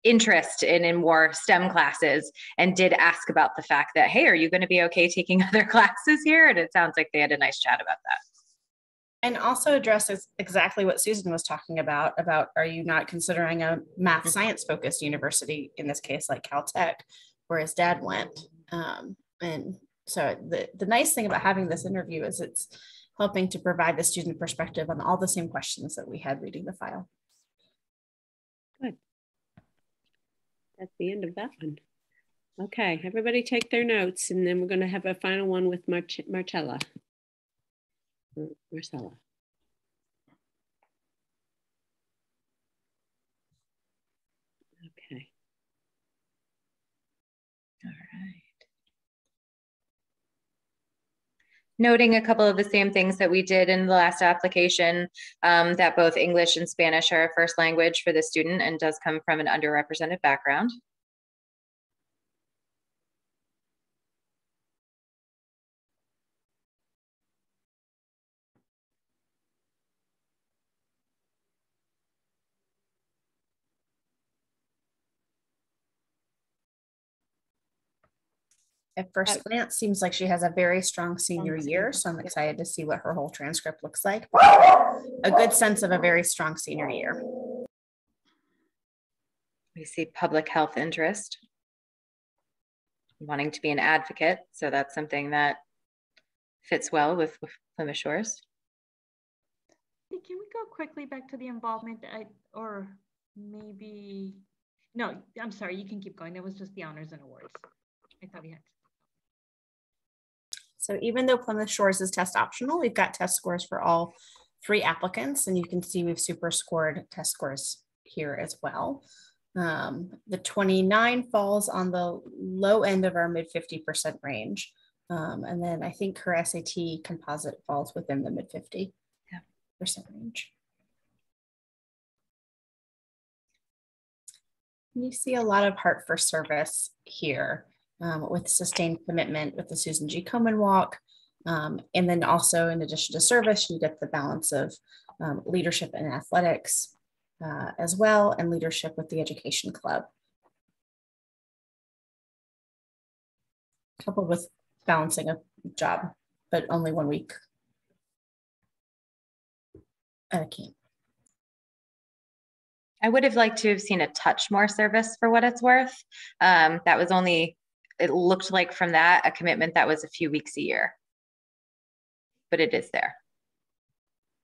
interest in, in more STEM classes and did ask about the fact that, hey, are you going to be okay taking other classes here? And it sounds like they had a nice chat about that.
And also addresses exactly what Susan was talking about, about are you not considering a math
Mm-hmm.
science focused university, in this case, like Caltech, where his dad went. Um, and so the, the nice thing about having this interview is it's helping to provide the student perspective on all the same questions that we had reading the file.
That's the end of that one. Okay, everybody take their notes and then we're going to have a final one with March Marcella. Marcella.
Noting a couple of the same things that we did in the last application, um, that both English and Spanish are a first language for the student and does come from an underrepresented background.
At first glance, seems like she has a very strong senior year, so I'm excited to see what her whole transcript looks like. A good sense of a very strong senior year.
We see public health interest. Wanting to be an advocate, so that's something that fits well with, with Plymouth Shores.
Hey, Can we go quickly back to the involvement I, or maybe, no, I'm sorry, you can keep going. That was just the honors and awards. I thought we had.
So even though Plymouth Shores is test optional, we've got test scores for all three applicants, and you can see we've super scored test scores here as well. Um, the 29 falls on the low end of our mid 50% range. Um, and then I think her SAT composite falls within the mid 50
Yeah.
percent range. You see a lot of heart for service here um, with sustained commitment with the Susan G. Komen Walk. Um, and then also in addition to service, you get the balance of um, leadership and athletics uh, as well and leadership with the education club. Coupled with balancing a job, but only one week at a camp.
I would have liked to have seen a touch more service for what it's worth. Um, that was only, it looked like from that, a commitment that was a few weeks a year. But it is there.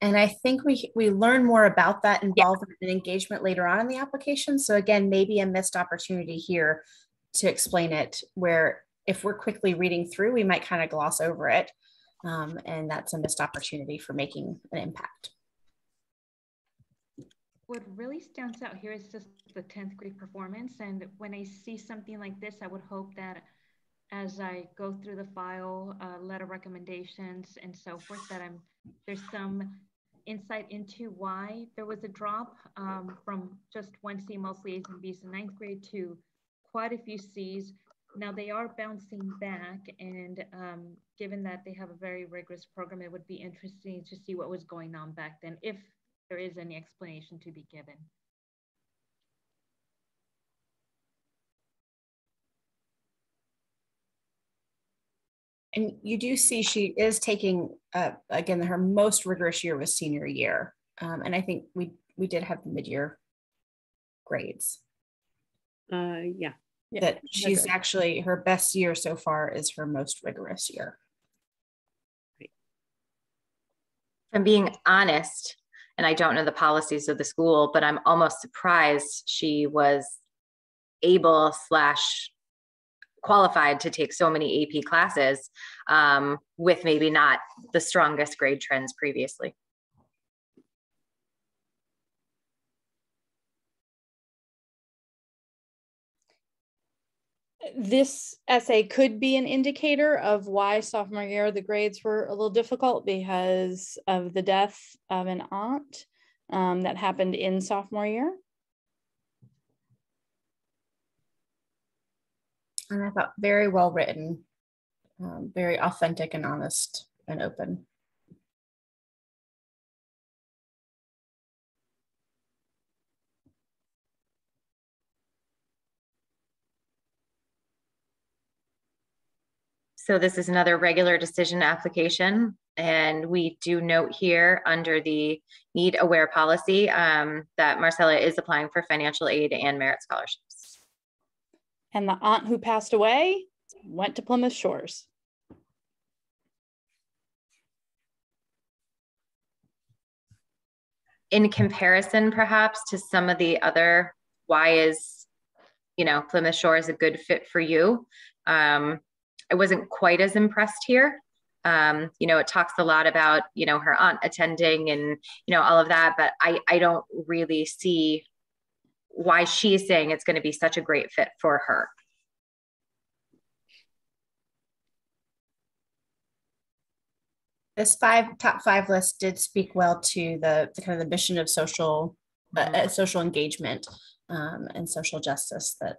And I think we, we learn more about that involvement and engagement later on in the application. So again, maybe a missed opportunity here to explain it where if we're quickly reading through, we might kind of gloss over it. Um, and that's a missed opportunity for making an impact.
What really stands out here is just the 10th grade performance. And when I see something like this, I would hope that as I go through the file, uh, letter recommendations and so forth, that I'm there's some insight into why there was a drop um, from just one C, mostly A's and B's in ninth grade to quite a few C's Now they are bouncing back and um, given that they have a very rigorous program, it would be interesting to see what was going on back then, if there is any explanation to be given.
And you do see she is taking, uh, again, her most rigorous year was senior year. Um, and I think we, we did have mid-year grades.
Uh, yeah.
Yeah,
that she's
agree.
actually, her best year so far is her most rigorous year.
If I'm being honest, and I don't know the policies of the school, but I'm almost surprised she was able slash qualified to take so many AP classes um, with maybe not the strongest grade trends previously.
This essay could be an indicator of why sophomore year the grades were a little difficult because of the death of an aunt um, that happened in sophomore year.
And I thought very well written, um, very authentic and honest and open.
So this is another regular decision application. And we do note here under the need aware policy um, that Marcella is applying for financial aid and merit scholarships.
And the aunt who passed away went to Plymouth Shores.
In comparison, perhaps to some of the other, why is, you know, Plymouth Shore is a good fit for you? Um, I wasn't quite as impressed here. Um, you know, it talks a lot about, you know, her aunt attending and, you know, all of that, but I, I don't really see why she's saying it's going to be such a great fit for her.
This five top five list did speak well to the, the kind of the mission of social uh, uh, social engagement um, and social justice that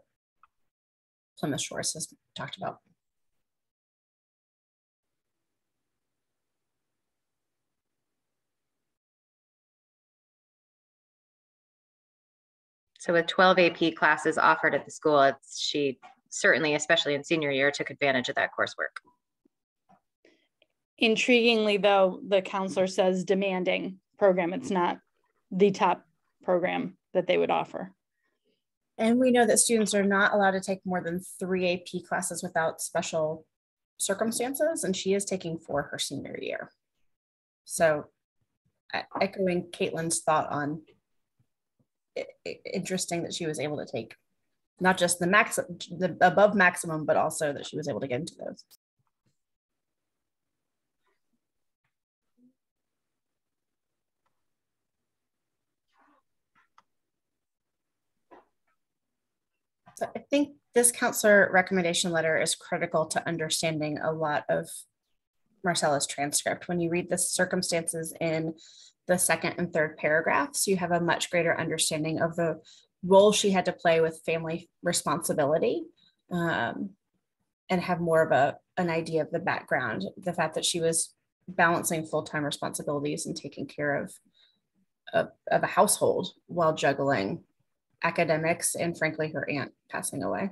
Plymouth Shores has talked about.
So with 12 AP classes offered at the school, it's, she certainly, especially in senior year, took advantage of that coursework.
Intriguingly, though, the counselor says demanding program. It's not the top program that they would offer.
And we know that students are not allowed to take more than three AP classes without special circumstances, and she is taking four her senior year. So, echoing Caitlin's thought on i- i- interesting that she was able to take not just the max, the above maximum, but also that she was able to get into those. So I think this counselor recommendation letter is critical to understanding a lot of Marcella's transcript. When you read the circumstances in the second and third paragraphs, you have a much greater understanding of the role she had to play with family responsibility um, and have more of a, an idea of the background. The fact that she was balancing full-time responsibilities and taking care of, of, of a household while juggling academics and frankly her aunt passing away.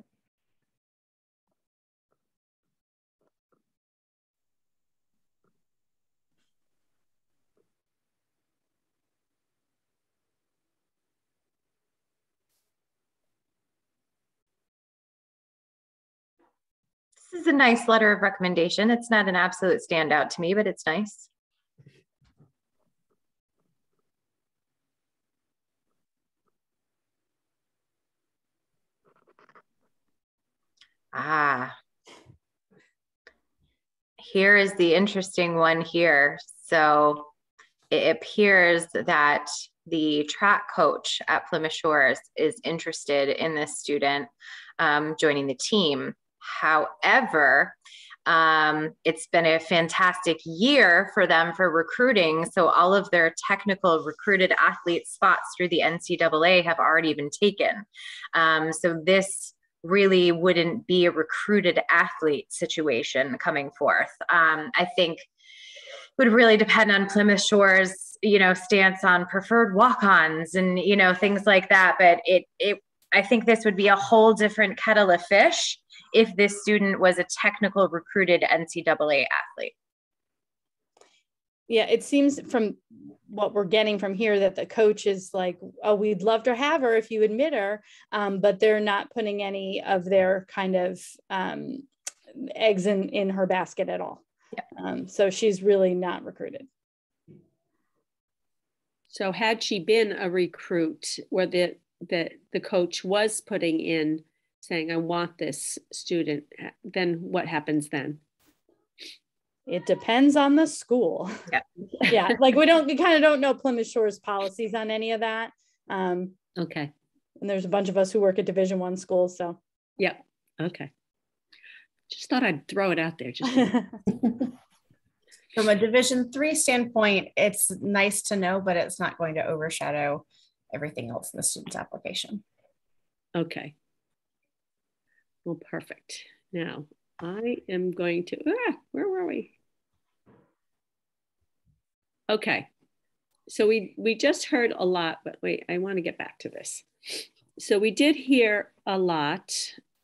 This is a nice letter of recommendation. It's not an absolute standout to me, but it's nice. Ah. Here is the interesting one here. So it appears that the track coach at Plymouth Shores is interested in this student um, joining the team. However, um, it's been a fantastic year for them for recruiting. So all of their technical recruited athlete spots through the NCAA have already been taken. Um, so this really wouldn't be a recruited athlete situation coming forth. Um, I think would really depend on Plymouth Shore's, you know, stance on preferred walk-ons and you know things like that. But it it I think this would be a whole different kettle of fish if this student was a technical recruited NCAA athlete.
Yeah, it seems from what we're getting from here that the coach is like, oh, we'd love to have her if you admit her, um, but they're not putting any of their kind of um, eggs in, in her basket at all.
Yeah.
Um, so she's really not recruited.
So had she been a recruit where the, the, the coach was putting in saying, I want this student, then what happens then?
It depends on the school.
Yeah.
yeah. Like we don't, we kind of don't know Plymouth Shore's policies on any of that. Um,
Okay.
and there's a bunch of us who work at Division One schools. So
Yeah. Okay. Just thought I'd throw it out there. Just
From a Division three standpoint, it's nice to know, but it's not going to overshadow everything else in the student's application.
okay. Well, perfect. Now I am going to. Ah, where were we? Okay. So we we just heard a lot, but wait, I want to get back to this. So we did hear a lot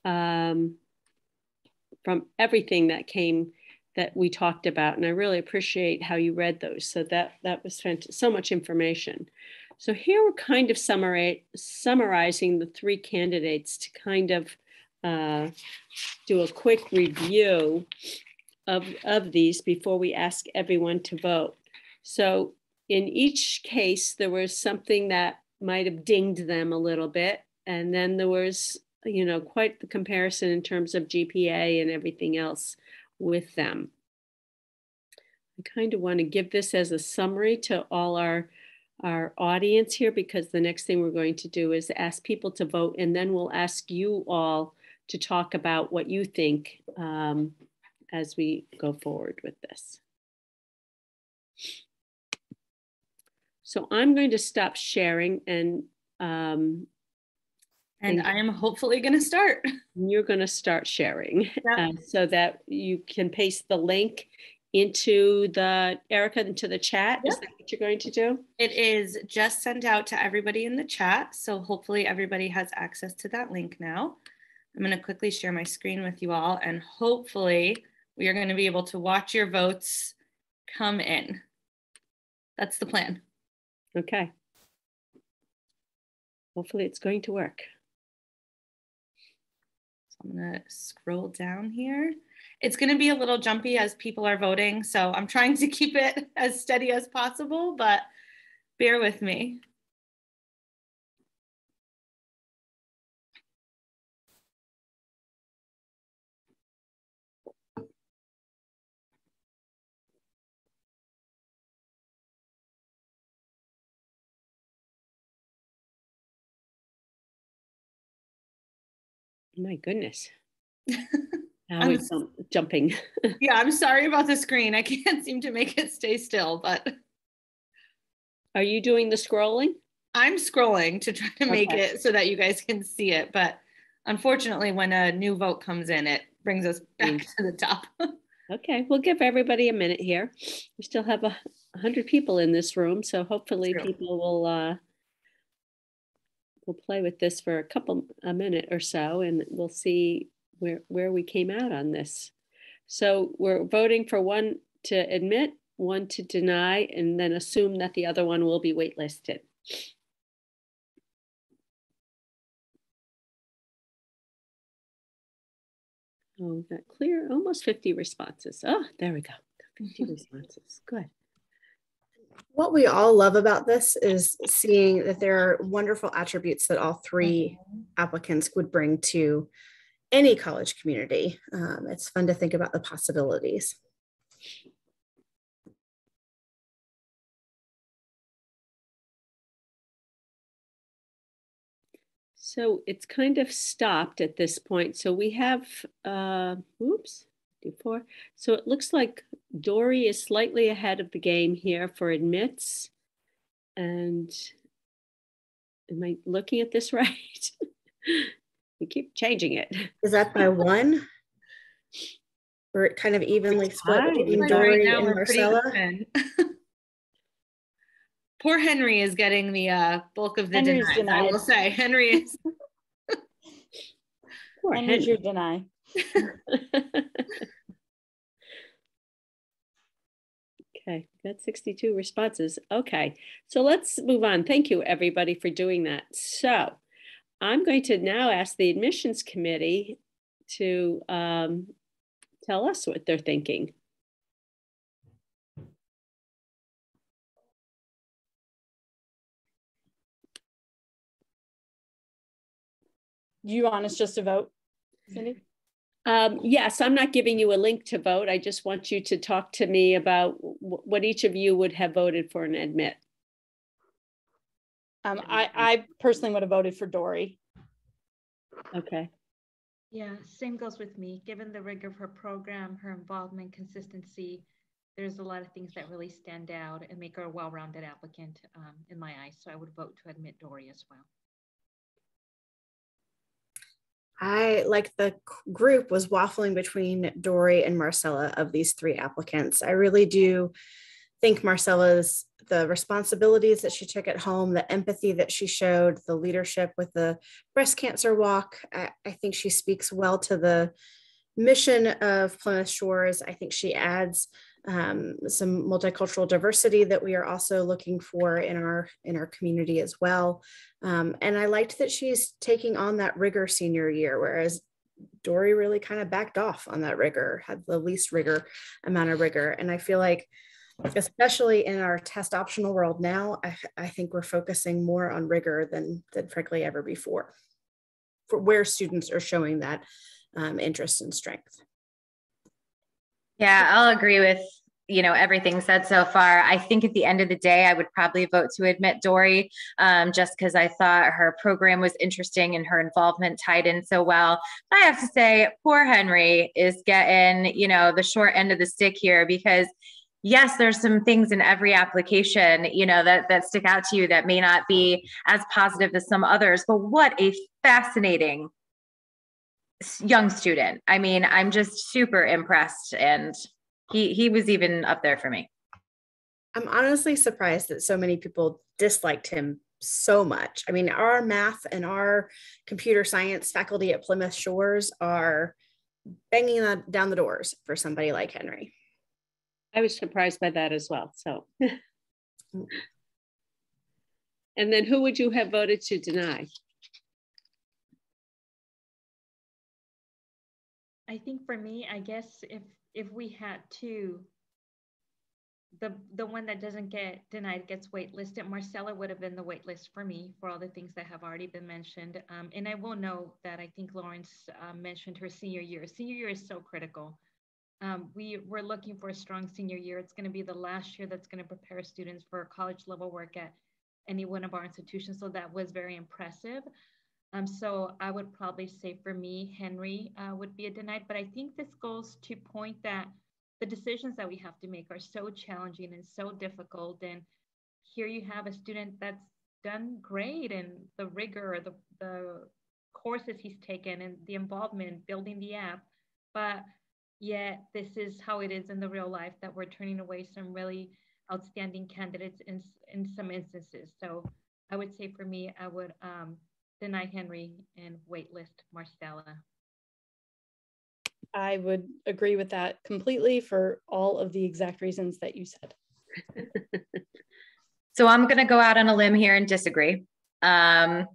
um, from everything that came that we talked about, and I really appreciate how you read those. So that that was so much information. So here we're kind of summary, summarizing the three candidates to kind of uh, do a quick review of, of these before we ask everyone to vote. So in each case, there was something that might have dinged them a little bit. And then there was, you know, quite the comparison in terms of GPA and everything else with them. I kind of want to give this as a summary to all our our audience here because the next thing we're going to do is ask people to vote and then we'll ask you all to talk about what you think um, as we go forward with this. So I'm going to stop sharing and um,
And I am hopefully going to start.
you're going to start sharing
Yep.
uh, so that you can paste the link into the Erica into the chat. Is that what you're going to do?
It is just sent out to everybody in the chat. So hopefully everybody has access to that link now. I'm going to quickly share my screen with you all and hopefully we are going to be able to watch your votes come in. That's the plan.
Okay. Hopefully it's going to work.
So I'm gonna scroll down here. It's gonna be a little jumpy as people are voting, so I'm trying to keep it as steady as possible, but bear with me.
My goodness. Now
I'm
it's jump- jumping.
Yeah, I'm sorry about the screen. I can't seem to make it stay still, but
Are you doing the scrolling?
I'm scrolling to try to make
Okay.
it so that you guys can see it. But unfortunately, when a new vote comes in, it brings us back
Mm.
to the top.
Okay, we'll give everybody a minute here. We still have a a hundred people in this room, so hopefully people will uh will play with this for a couple, a minute or so, and we'll see where where we came out on this. So we're voting for one to admit, one to deny, and then assume that the other one will be waitlisted. Oh, that clear, almost 50 responses. Oh, there we go. 50 responses. Good.
What we all love about this is seeing that there are wonderful attributes that all three applicants would bring to any college community. Um, it's fun to think about the possibilities.
So it's kind of stopped at this point. So we have, uh, oops, do four. So it looks like Dory is slightly ahead of the game here for admits. And am I looking at this right? We keep changing it.
Is that by one? Or it kind of evenly split
fine.
between
Right
Dory
now,
and Marcella?
even. Poor Henry is getting the uh, bulk of the
Henry's
denies. I will say Henry is.
Poor
And would
Henry.
you deny?
Okay, got 62 responses. Okay, so let's move on. Thank you, everybody, for doing that. So I'm going to now ask the admissions committee to um, tell us what they're thinking.
You want us just to vote, Cindy?
Um, yes, I'm not giving you a link to vote. I just want you to talk to me about wh- what each of you would have voted for an admit.
Um, I, I personally would have voted for Dory.
Okay,
Yeah, same goes with me. Given the rigor of her program, her involvement, consistency, there's a lot of things that really stand out and make her a well-rounded applicant um, in my eyes. So I would vote to admit Dory as well.
I, like the group, was waffling between Dory and Marcella of these three applicants. I really do think Marcella's, the responsibilities that she took at home, the empathy that she showed, the leadership with the breast cancer walk, I, I think she speaks well to the mission of Plymouth Shores. I think she adds um, some multicultural diversity that we are also looking for in our in our community as well. Um, and I liked that she's taking on that rigor senior year, whereas Dory really kind of backed off on that rigor, had the least rigor amount of rigor. And I feel like, especially in our test optional world now, I, I think we're focusing more on rigor than, than frankly ever before for where students are showing that um, interest and strength.
Yeah, I'll agree with, you know, everything said so far. I think at the end of the day, I would probably vote to admit Dory, um, just because I thought her program was interesting and her involvement tied in so well. But I have to say, poor Henry is getting, you know, the short end of the stick here because yes there's some things in every application you know that that stick out to you that may not be as positive as some others but what a fascinating young student i mean i'm just super impressed and he he was even up there for me
I'm honestly surprised that so many people disliked him so much. I mean, our math and our computer science faculty at Plymouth Shores are banging on- down the doors for somebody like Henry.
I was surprised by that as well, so. And then who would you have voted to deny?
I think for me, I guess if if we had to, the the one that doesn't get denied gets waitlisted. Marcella would have been the waitlist for me for all the things that have already been mentioned. Um, and I will note that I think Lawrence uh, mentioned her senior year. Senior year is so critical. Um, we we're looking for a strong senior year. It's going to be the last year that's going to prepare students for college level work at any one of our institutions. So that was very impressive. Um, so I would probably say for me, Henry uh, would be a denied, but I think this goes to point that the decisions that we have to make are so challenging and so difficult. And here you have a student that's done great and the rigor, the, the courses he's taken and the involvement, building the app, but yet this is how it is in the real life that we're turning away some really outstanding candidates in, in some instances. So I would say for me, I would um, deny Henry and waitlist Marcella.
I would agree with that completely for all of the exact reasons that you said.
So I'm going to go out on a limb here and disagree. Um,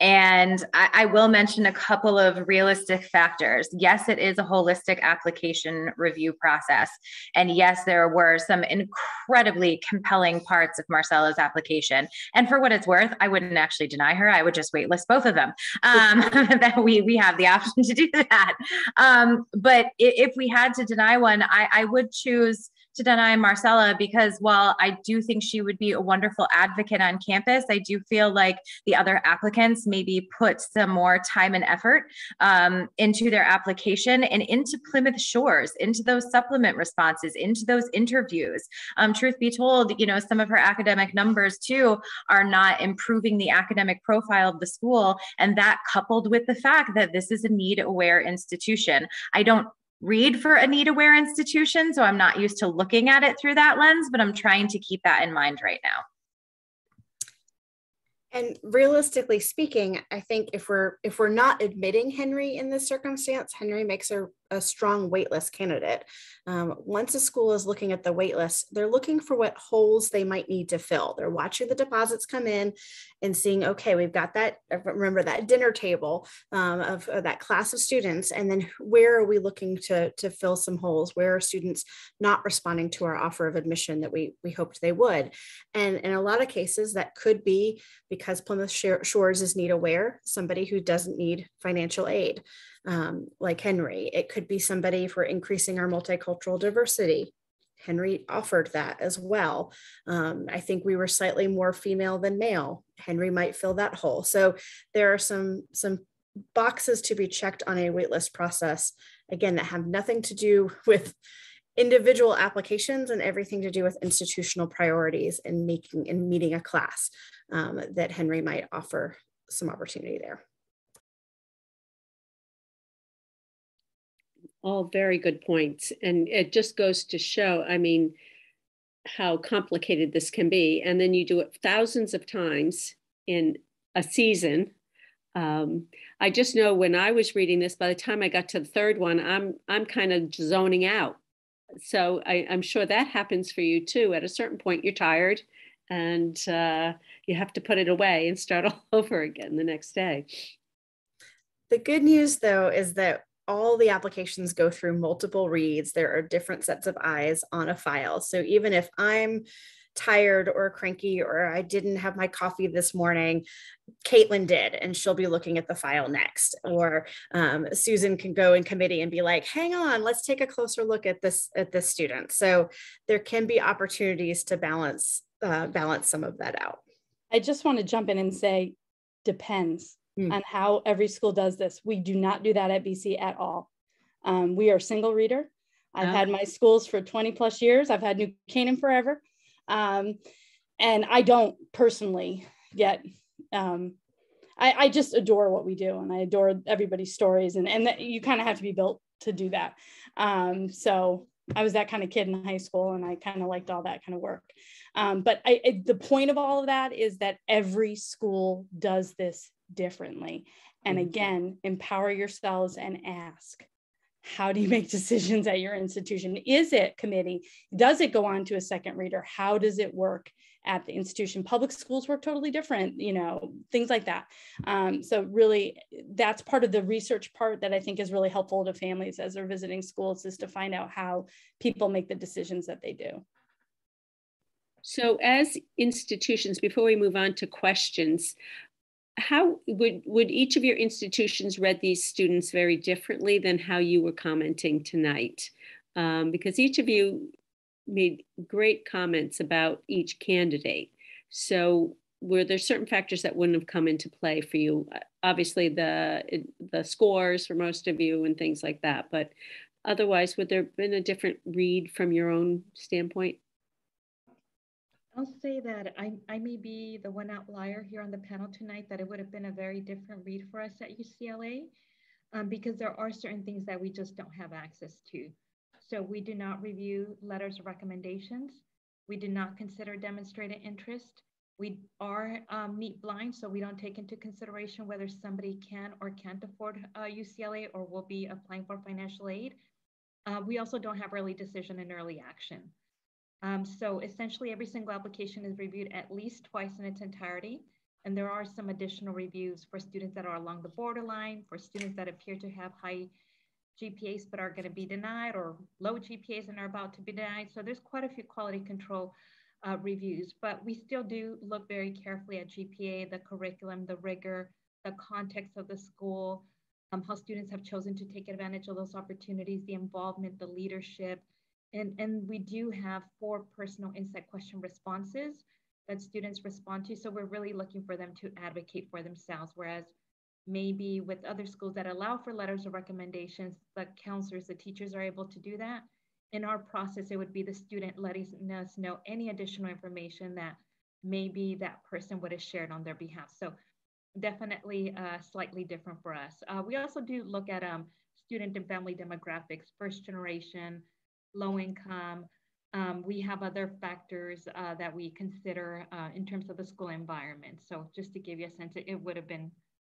and I, I will mention a couple of realistic factors. Yes, it is a holistic application review process. And yes, there were some incredibly compelling parts of Marcella's application. And for what it's worth, I wouldn't actually deny her. I would just waitlist both of them. Um, that we, we have the option to do that. Um, but if we had to deny one, I, I would choose to deny Marcella because while I do think she would be a wonderful advocate on campus, I do feel like the other applicants maybe put some more time and effort um, into their application and into Plymouth Shores, into those supplement responses, into those interviews. Um, truth be told, you know, some of her academic numbers too are not improving the academic profile of the school. And that coupled with the fact that this is a need aware institution. I don't read for a need aware institution, so I'm not used to looking at it through that lens, but I'm trying to keep that in mind right now.
And realistically speaking, I think if we're if we're not admitting Henry in this circumstance, Henry makes a a strong waitlist candidate. Um, once a school is looking at the waitlist, they're looking for what holes they might need to fill. They're watching the deposits come in and seeing, okay, we've got that, uh, remember that dinner table um, of, of, that class of students. And then where are we looking to, to fill some holes? Where are students not responding to our offer of admission that we, we hoped they would? And in a lot of cases, that could be because Plymouth Shores is need aware, somebody who doesn't need financial aid um, like Henry. It could be somebody for increasing our multicultural diversity. Henry offered that as well. Um, I think we were slightly more female than male. Henry might fill that hole. So there are some some boxes to be checked on a waitlist process. Again, that have nothing to do with individual applications and everything to do with institutional priorities and making and meeting a class um, that Henry might offer some opportunity there.
All very good points. And it just goes to show, I mean, how complicated this can be. And then you do it thousands of times in a season. Um, I just know when I was reading this, by the time I got to the third one, I'm I'm kind of zoning out. So I, am sure that happens for you too. At a certain point, you're tired, and uh, you have to put it away and start all over again the next day.
The good news, though, is that all the applications go through multiple reads. There are different sets of eyes on a file. So even if I'm tired or cranky or I didn't have my coffee this morning, Caitlin did, and she'll be looking at the file next. Or um, Susan can go in committee and be like, hang on, let's take a closer look at this at this student. So there can be opportunities to balance uh, balance some of that out.
I just want to jump in and say, depends mm. on how every school does this. We do not do that at BC at all. Um, we are single reader. I've had my schools for 20 plus years. I've had New Canaan forever. Um, and I don't personally get, um, I, I, just adore what we do and I adore everybody's stories and, and that you kind of have to be built to do that. Um, so I was that kind of kid in high school and I kind of liked all that kind of work. Um, but I, I, the point of all of that is that every school does this differently. And mm-hmm. again, empower yourselves and ask how do you make decisions at your institution? Is it committee? Does it go on to a second reader? How does it work at the institution? Public schools work totally different, you know, things like that. Um, so, really, that's part of the research part that I think is really helpful to families as they're visiting schools is to find out how people make the decisions that they do.
So, as institutions, before we move on to questions, how would would each of your institutions read these students very differently than how you were commenting tonight? Um, because each of you made great comments about each candidate. So were there certain factors that wouldn't have come into play for you? Uh, obviously the the scores for most of you and things like that but otherwise would there have been a different read from your own standpoint
I'll say that I, I may be the one outlier here on the panel tonight that it would have been a very different read for us at UCLA um, because there are certain things that we just don't have access to. So we do not review letters of recommendations. We do not consider demonstrated interest. We are um, blind, so we don't take into consideration whether somebody can or can't afford uh, UCLA or will be applying for financial aid. Uh, we also don't have early decision and early action. Um, so essentially every single application is reviewed at least twice in its entirety. And there are some additional reviews for students that are along the borderline, for students that appear to have high GPAs but are gonna be denied or low GPAs and are about to be denied. So there's quite a few quality control uh, reviews, but we still do look very carefully at GPA, the curriculum, the rigor, the context of the school, um, how students have chosen to take advantage of those opportunities, the involvement, the leadership, and, and we do have four personal insight question responses that students respond to. So we're really looking for them to advocate for themselves. Whereas maybe with other schools that allow for letters of recommendations, the counselors, the teachers are able to do that. In our process, it would be the student letting us know any additional information that maybe that person would have shared on their behalf. So definitely uh, slightly different for us. Uh, we also do look at um, student and family demographics, first generation, low income, um, we have other factors uh, that we consider uh, in terms of the school environment. So just to give you a sense, it, it would have been,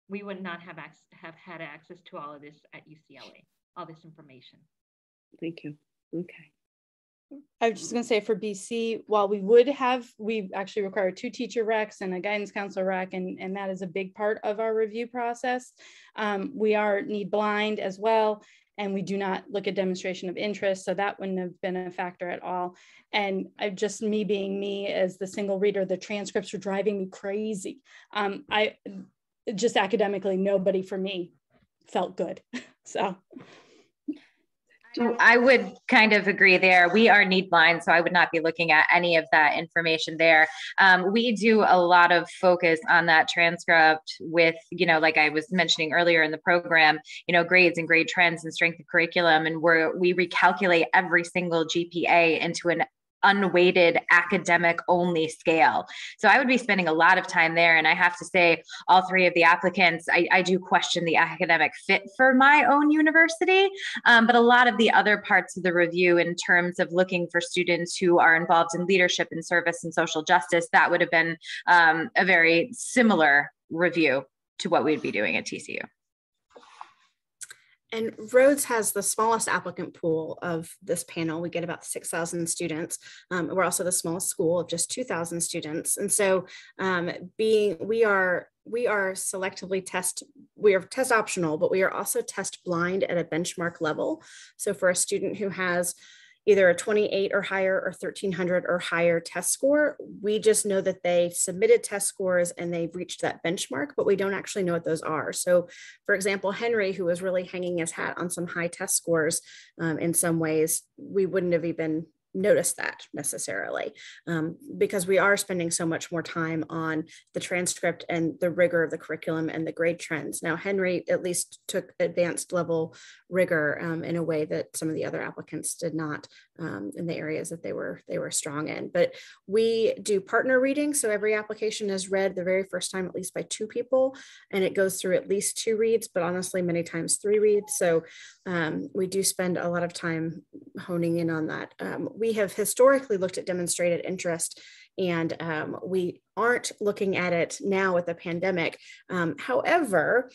we would not have, have had access to all of this at UCLA, all this information.
Thank you. Okay.
I was just going to say for BC, while we would have, we actually require two teacher recs and a guidance counselor rec, and, and that is a big part of our review process. Um, we are need blind as well and we do not look at demonstration of interest. So that wouldn't have been a factor at all. And I, just me being me as the single reader, the transcripts were driving me crazy. Um, I just academically, nobody for me felt good. so
I would kind of agree there. We are need blind, so I would not be looking at any of that information there. Um, we do a lot of focus on that transcript with, you know, like I was mentioning earlier in the program, you know, grades and grade trends and strength of curriculum, and we're we recalculate every single GPA into an unweighted academic only scale. So I would be spending a lot of time there. And I have to say, all three of the applicants, I, I do question the academic fit for my own university. Um, but a lot of the other parts of the review, in terms of looking for students who are involved in leadership and service and social justice, that would have been um, a very similar review to what we'd be doing at TCU.
And Rhodes has the smallest applicant pool of this panel. We get about 6,000 students. Um, we're also the smallest school of just 2,000 students. And so um, being, we are, we are selectively test, we are test optional, but we are also test blind at a benchmark level. So for a student who has either a 28 or higher or 1300 or higher test score. We just know that they submitted test scores and they've reached that benchmark, but we don't actually know what those are. So for example, Henry, who was really hanging his hat on some high test scores um, in some ways, we wouldn't have even notice that necessarily um, because we are spending so much more time on the transcript and the rigor of the curriculum and the grade trends. Now, Henry at least took advanced level rigor um, in a way that some of the other applicants did not um, in the areas that they were they were strong in. But we do partner reading, so every application is read the very first time at least by two people, and it goes through at least two reads, but honestly many times three reads. So um, we do spend a lot of time honing in on that. We have historically looked at demonstrated interest and um, we aren't looking at it now with the pandemic. Um, however,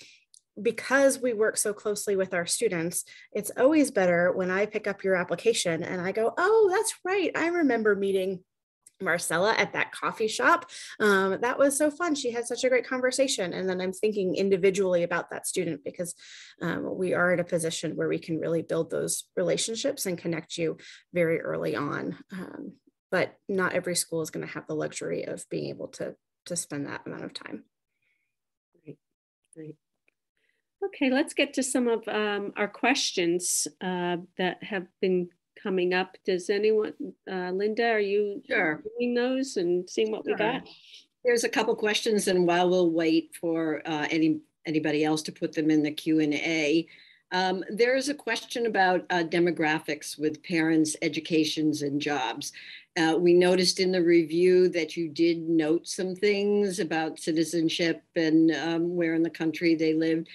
because we work so closely with our students, it's always better when I pick up your application and I go, oh, that's right. I remember meeting Marcella at that coffee shop. Um, that was so fun. She had such a great conversation. And then I'm thinking individually about that student because um, we are in a position where we can really build those relationships and connect you very early on. Um, but not every school is going to have the luxury of being able to, to spend that amount of time.
Great, great. Okay, let's get to some of um, our questions uh, that have been coming up. Does anyone, uh, Linda, are you
sure.
doing those and seeing what sure. we got?
There's a couple questions, and while we'll wait for uh, any anybody else to put them in the Q and A, um, there is a question about uh, demographics with parents, educations, and jobs. Uh, we noticed in the review that you did note some things about citizenship and um, where in the country they lived.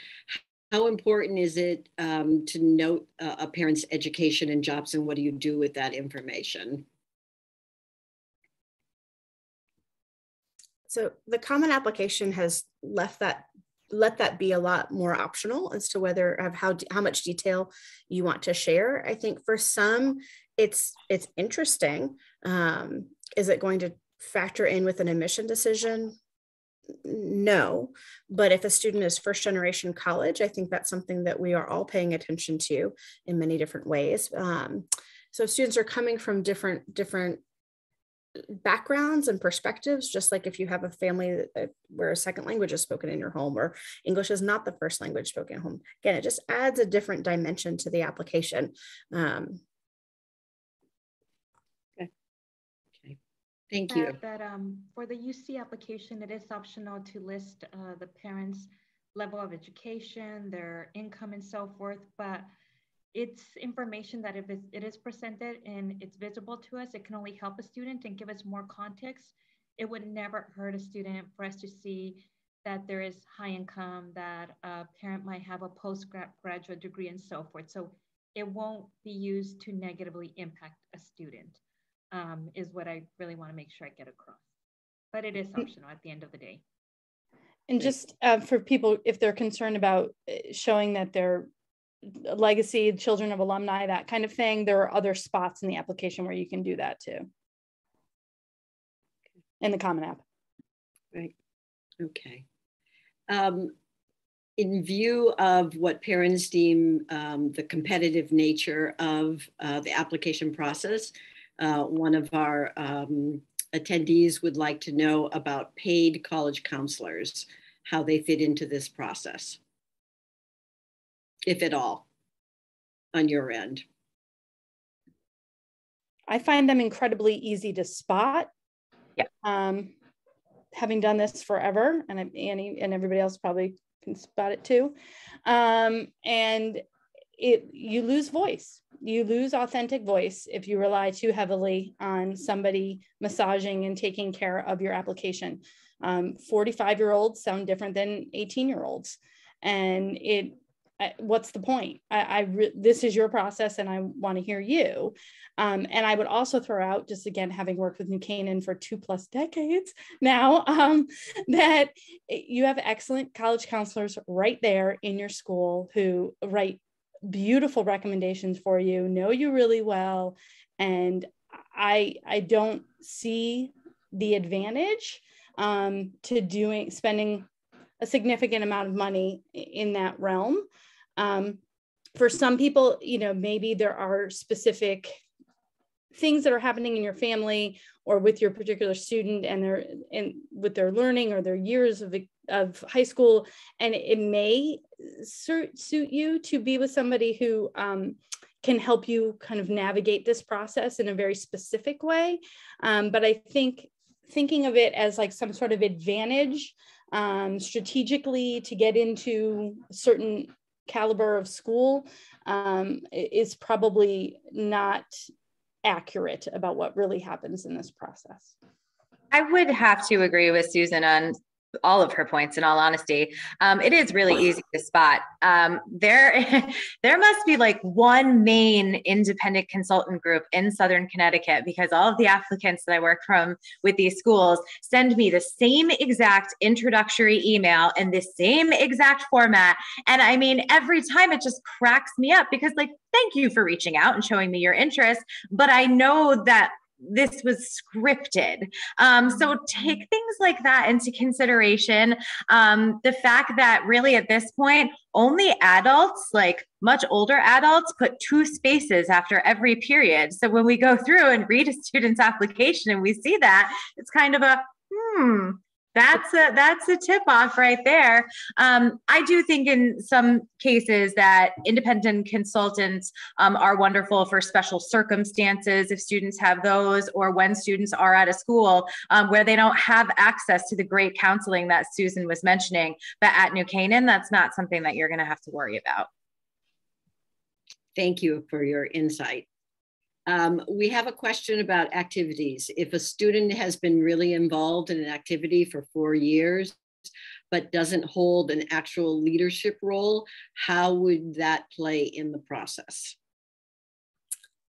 How important is it um, to note uh, a parent's education and jobs, and what do you do with that information?
So the common application has left that let that be a lot more optional as to whether of how how much detail you want to share. I think for some, it's it's interesting. Um, is it going to factor in with an admission decision? No, but if a student is first generation college, I think that's something that we are all paying attention to in many different ways. Um, so students are coming from different different backgrounds and perspectives just like if you have a family where a second language is spoken in your home or english is not the first language spoken at home again it just adds a different dimension to the application um,
Thank you.
That, that um, for the UC application, it is optional to list uh, the parents' level of education, their income, and so forth. But it's information that if it is presented and it's visible to us, it can only help a student and give us more context. It would never hurt a student for us to see that there is high income, that a parent might have a postgraduate degree and so forth. So it won't be used to negatively impact a student um, is what I really wanna make sure I get across. But it is
Mm.
optional at the end of the day.
And just uh, for people, if they're concerned about uh, showing that they're legacy, children of alumni, that kind of thing, there are other spots in the application where you can do that too. In the Common App.
Right. Okay. Um, in view of what parents deem um, the competitive nature of uh, the application process, uh, one of our um, attendees would like to know about paid college counselors, how they fit into this process, if at all, on your end.
I find them incredibly easy to spot.
Yeah.
Um, having done this forever, and Annie and everybody else probably can spot it too. Um, and it you lose voice. You lose authentic voice if you rely too heavily on somebody massaging and taking care of your application. Um, 45 year olds sound different than 18 year olds, and it what's the point? I, I re- this is your process, and I want to hear you. Um, and I would also throw out, just again, having worked with New Canaan for two plus decades now, um, that you have excellent college counselors right there in your school who write beautiful recommendations for you, know you really well, and I I don't see the advantage um, to doing spending a significant amount of money in that realm. Um, for some people, you know, maybe there are specific things that are happening in your family or with your particular student and their and with their learning or their years of, of high school and it may suit, you to be with somebody who um, can help you kind of navigate this process in a very specific way um, but i think thinking of it as like some sort of advantage um, strategically to get into a certain caliber of school um, is probably not accurate about what really happens in this process.
I would have to agree with Susan on all of her points in all honesty. Um, it is really easy to spot. Um, there there must be like one main independent consultant group in southern connecticut because all of the applicants that i work from with these schools send me the same exact introductory email in the same exact format. And i mean every time it just cracks me up because like thank you for reaching out and showing me your interest but i know that this was scripted. Um, so take things like that into consideration. Um, the fact that really at this point, only adults, like much older adults, put two spaces after every period. So when we go through and read a student's application and we see that, it's kind of a, hmm, that's a that's a tip off right there. Um, i do think in some cases that independent consultants um, are wonderful for special circumstances if students have those or when students are at a school um, where they don't have access to the great counseling that susan was mentioning. But at new canaan that's not something that you're going to have to worry about.
Thank you for your insight um, we have a question about activities. If a student has been really involved in an activity for four years, but doesn't hold an actual leadership role, how would that play in the process?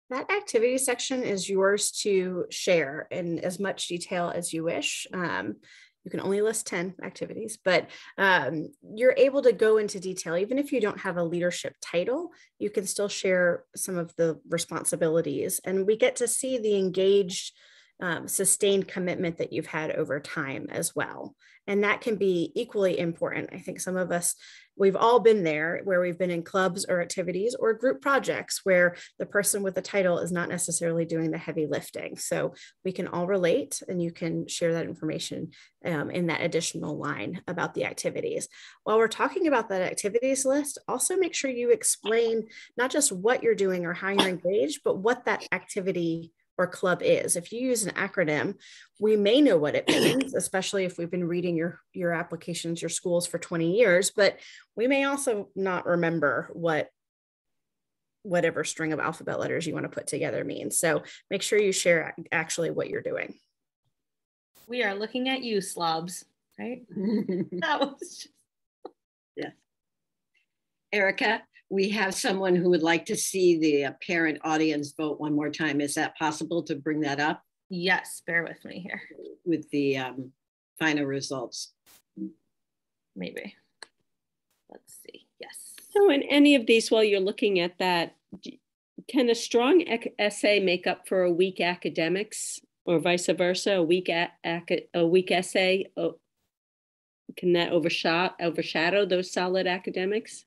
That activity section is yours to share in as much detail as you wish. Um, you can only list 10 activities, but um, you're able to go into detail. Even if you don't have a leadership title, you can still share some of the responsibilities. And we get to see the engaged, um, sustained commitment that you've had over time as well. And that can be equally important. I think some of us, we've all been there where we've been in clubs or activities or group projects where the person with the title is not necessarily doing the heavy lifting. So we can all relate and you can share that information um, in that additional line about the activities. While we're talking about that activities list, also make sure you explain not just what you're doing or how you're engaged, but what that activity or club is. If you use an acronym, we may know what it means, especially if we've been reading your, your applications, your schools for 20 years, but we may also not remember what whatever string of alphabet letters you want to put together means. So make sure you share actually what you're doing.
We are looking at you, slobs, right? that was just...
Yeah. Erica, we have someone who would like to see the uh, parent audience vote one more time. Is that possible to bring that up?
Yes, bear with me here.
With the um, final results.
Maybe. Let's see. Yes.
So in any of these, while you're looking at that, can a strong essay make up for a weak academics or vice versa? A weak, a, a weak essay, oh, can that overshadow, overshadow those solid academics?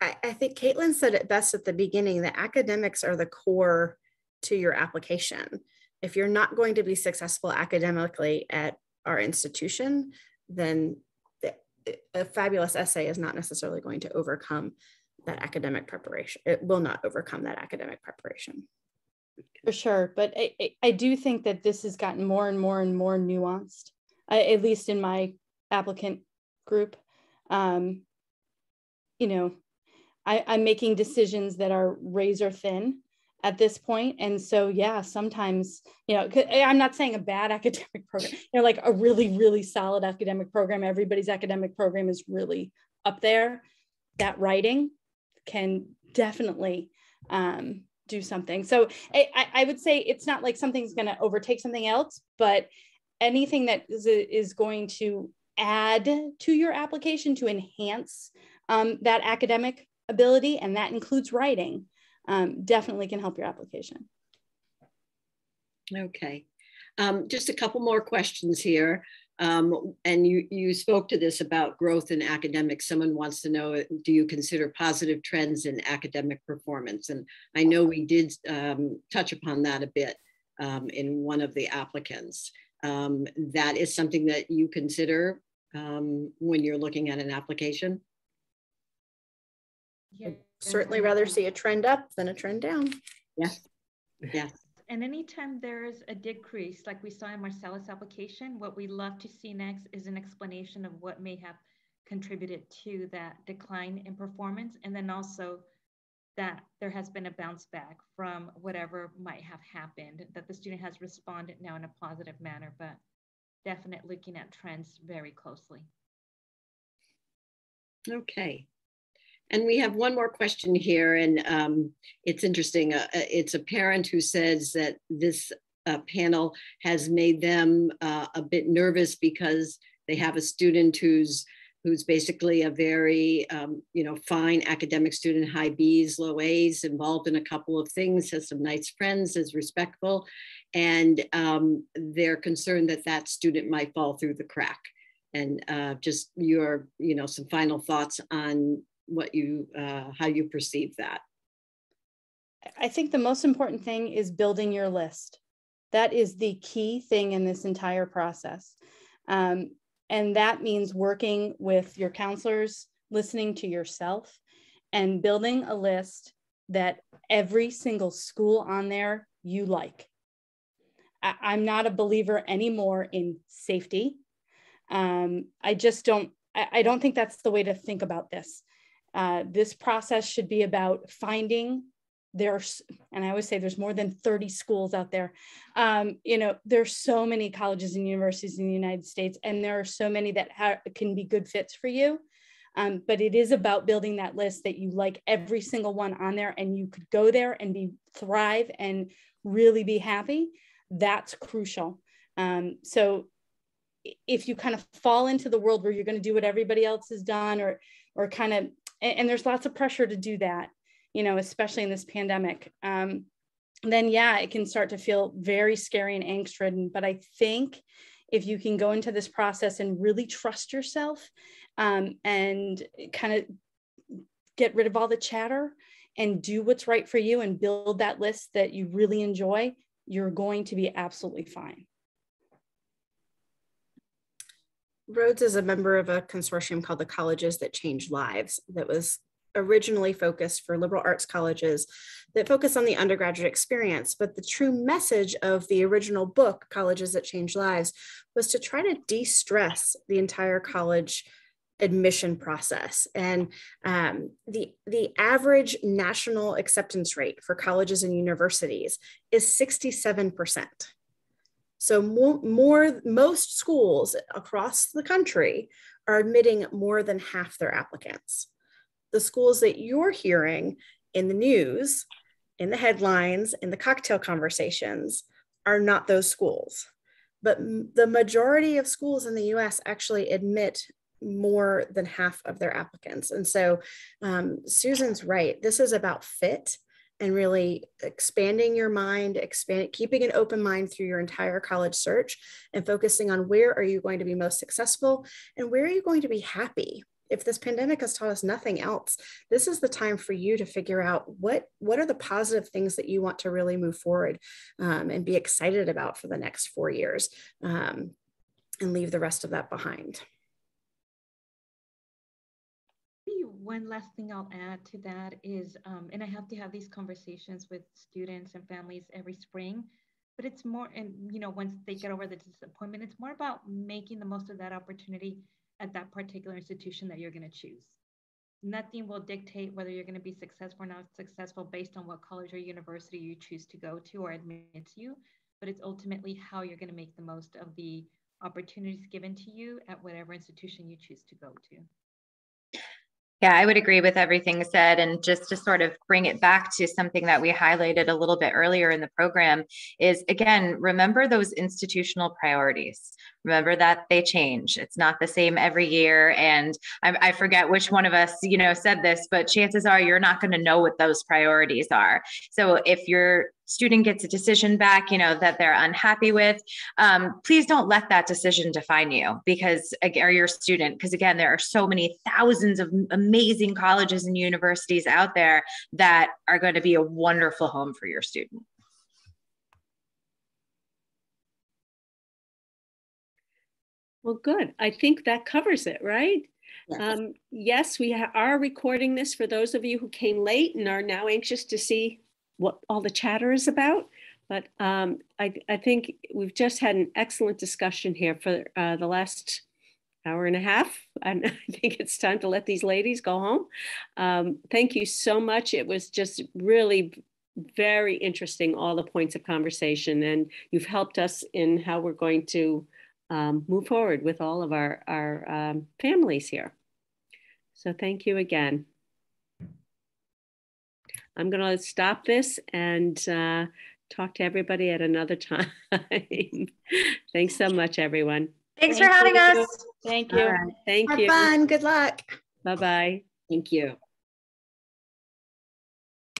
I, I think Caitlin said it best at the beginning, that academics are the core to your application. If you're not going to be successful academically at our institution, then a fabulous essay is not necessarily going to overcome that academic preparation. It will not overcome that academic preparation.
For sure. But I, I do think that this has gotten more and more and more nuanced, at least in my applicant group. Um, you know, I, I'm making decisions that are razor thin at this point. And so yeah sometimes you know i'm not saying a bad academic program you know like a really really solid academic program. Everybody's academic program is really up there. That writing can definitely um, do something. So I, I would say it's not like something's going to overtake something else but anything that is, is going to add to your application to enhance um, that academic ability and that includes writing um, definitely can help your application.
Okay. Um, just a couple more questions here. Um, and you, you spoke to this about growth in academics. Someone wants to know, do you consider positive trends in academic performance? And I know we did um, touch upon that a bit um, in one of the applicants. Um, that is something that you consider um, when you're looking at an application?
Yeah certainly rather see a trend up than a trend down.
Yes. Yes.
And anytime there's a decrease, like we saw in Marcella's application, what we love to see next is an explanation of what may have contributed to that decline in performance. And then also that there has been a bounce back from whatever might have happened, that the student has responded now in a positive manner, but definitely looking at trends very closely.
Okay. And we have one more question here, and um, it's interesting. Uh, uh, it's a parent who says that this uh, panel has made them uh, a bit nervous because they have a student who's who's basically a very um, you know fine academic student, high B's, low A's, involved in a couple of things, has some nice friends, is respectful, and um, they're concerned that that student might fall through the crack and uh, just your you know some final thoughts on what you uh, how you perceive that.
I think the most important thing is building your list. That is the key thing in this entire process. Um, and that means working with your counselors listening to yourself and building a list that every single school on there you like. I, am not a believer anymore in safety. Um, i just don't I don't think that's the way to think about this uh, this process should be about finding there's and i always say there's more than 30 schools out there. Um, you know there's so many colleges and universities in the united states and there are so many that ha- can be good fits for you. Um, but it is about building that list that you like every single one on there and you could go there and be thrive and really be happy. That's crucial. Um, so if you kind of fall into the world where you're going to do what everybody else has done or or kind of and, and, there's lots of pressure to do that you know especially in this pandemic. Um, then yeah it can start to feel very scary and angst ridden but i think if you can go into this process and really trust yourself um, and kind of get rid of all the chatter and do what's right for you and build that list that you really enjoy you're going to be absolutely fine
Rhodes is a member of a consortium called the Colleges That Change Lives that was originally focused for liberal arts colleges that focus on the undergraduate experience. But the true message of the original book, Colleges That Change Lives, was to try to de stress the entire college admission process. And um, the, the average national acceptance rate for colleges and universities is 67%. So more, more, most schools across the country are admitting more than half their applicants. The schools that you're hearing in the news, in the headlines, in the cocktail conversations are not those schools. But the majority of schools in the US actually admit more than half of their applicants. And so um, Susan's right. This is about fit and really expanding your mind, expand, keeping an open mind through your entire college search and focusing on where are you going to be most successful and where are you going to be happy. If this pandemic has taught us nothing else, this is the time for you to figure out what, what are the positive things that you want to really move forward um, and be excited about for the next four years um, and leave the rest of that behind.
One last thing I'll add to that is, um, and I have to have these conversations with students and families every spring, but it's more, and you know, once they get over the disappointment, it's more about making the most of that opportunity at that particular institution that you're going to choose. Nothing will dictate whether you're going to be successful or not successful based on what college or university you choose to go to or admits you, but it's ultimately how you're going to make the most of the opportunities given to you at whatever institution you choose to go to.
Yeah, I would agree with everything said. And just to sort of bring it back to something that we highlighted a little bit earlier in the program is again, remember those institutional priorities. Remember that they change. It's not the same every year. And I, I forget which one of us, you know, said this, but chances are you're not going to know what those priorities are. So if your student gets a decision back, you know, that they're unhappy with, um, please don't let that decision define you because, or your student, because again, there are so many thousands of amazing colleges and universities out there that are going to be a wonderful home for your student.
Well, good. I think that covers it, right? Yes, um, yes we are recording this for those of you who came late and are now anxious to see what all the chatter is about. But um, I, I, think we've just had an excellent discussion here for uh, the last hour and a half. And I think it's time to let these ladies go home. Um, thank you so much. It was just really very interesting, all the points of conversation. And you've helped us in how we're going to um, move forward with all of our, our um, families here. So thank you again. I'm going to stop this and uh, talk to everybody at another time. Thanks so much, everyone.
Thanks Thank for having you. us.
Thank you.
Right. Thank
Have
you.
fun. Good luck.
Bye-bye.
Thank you.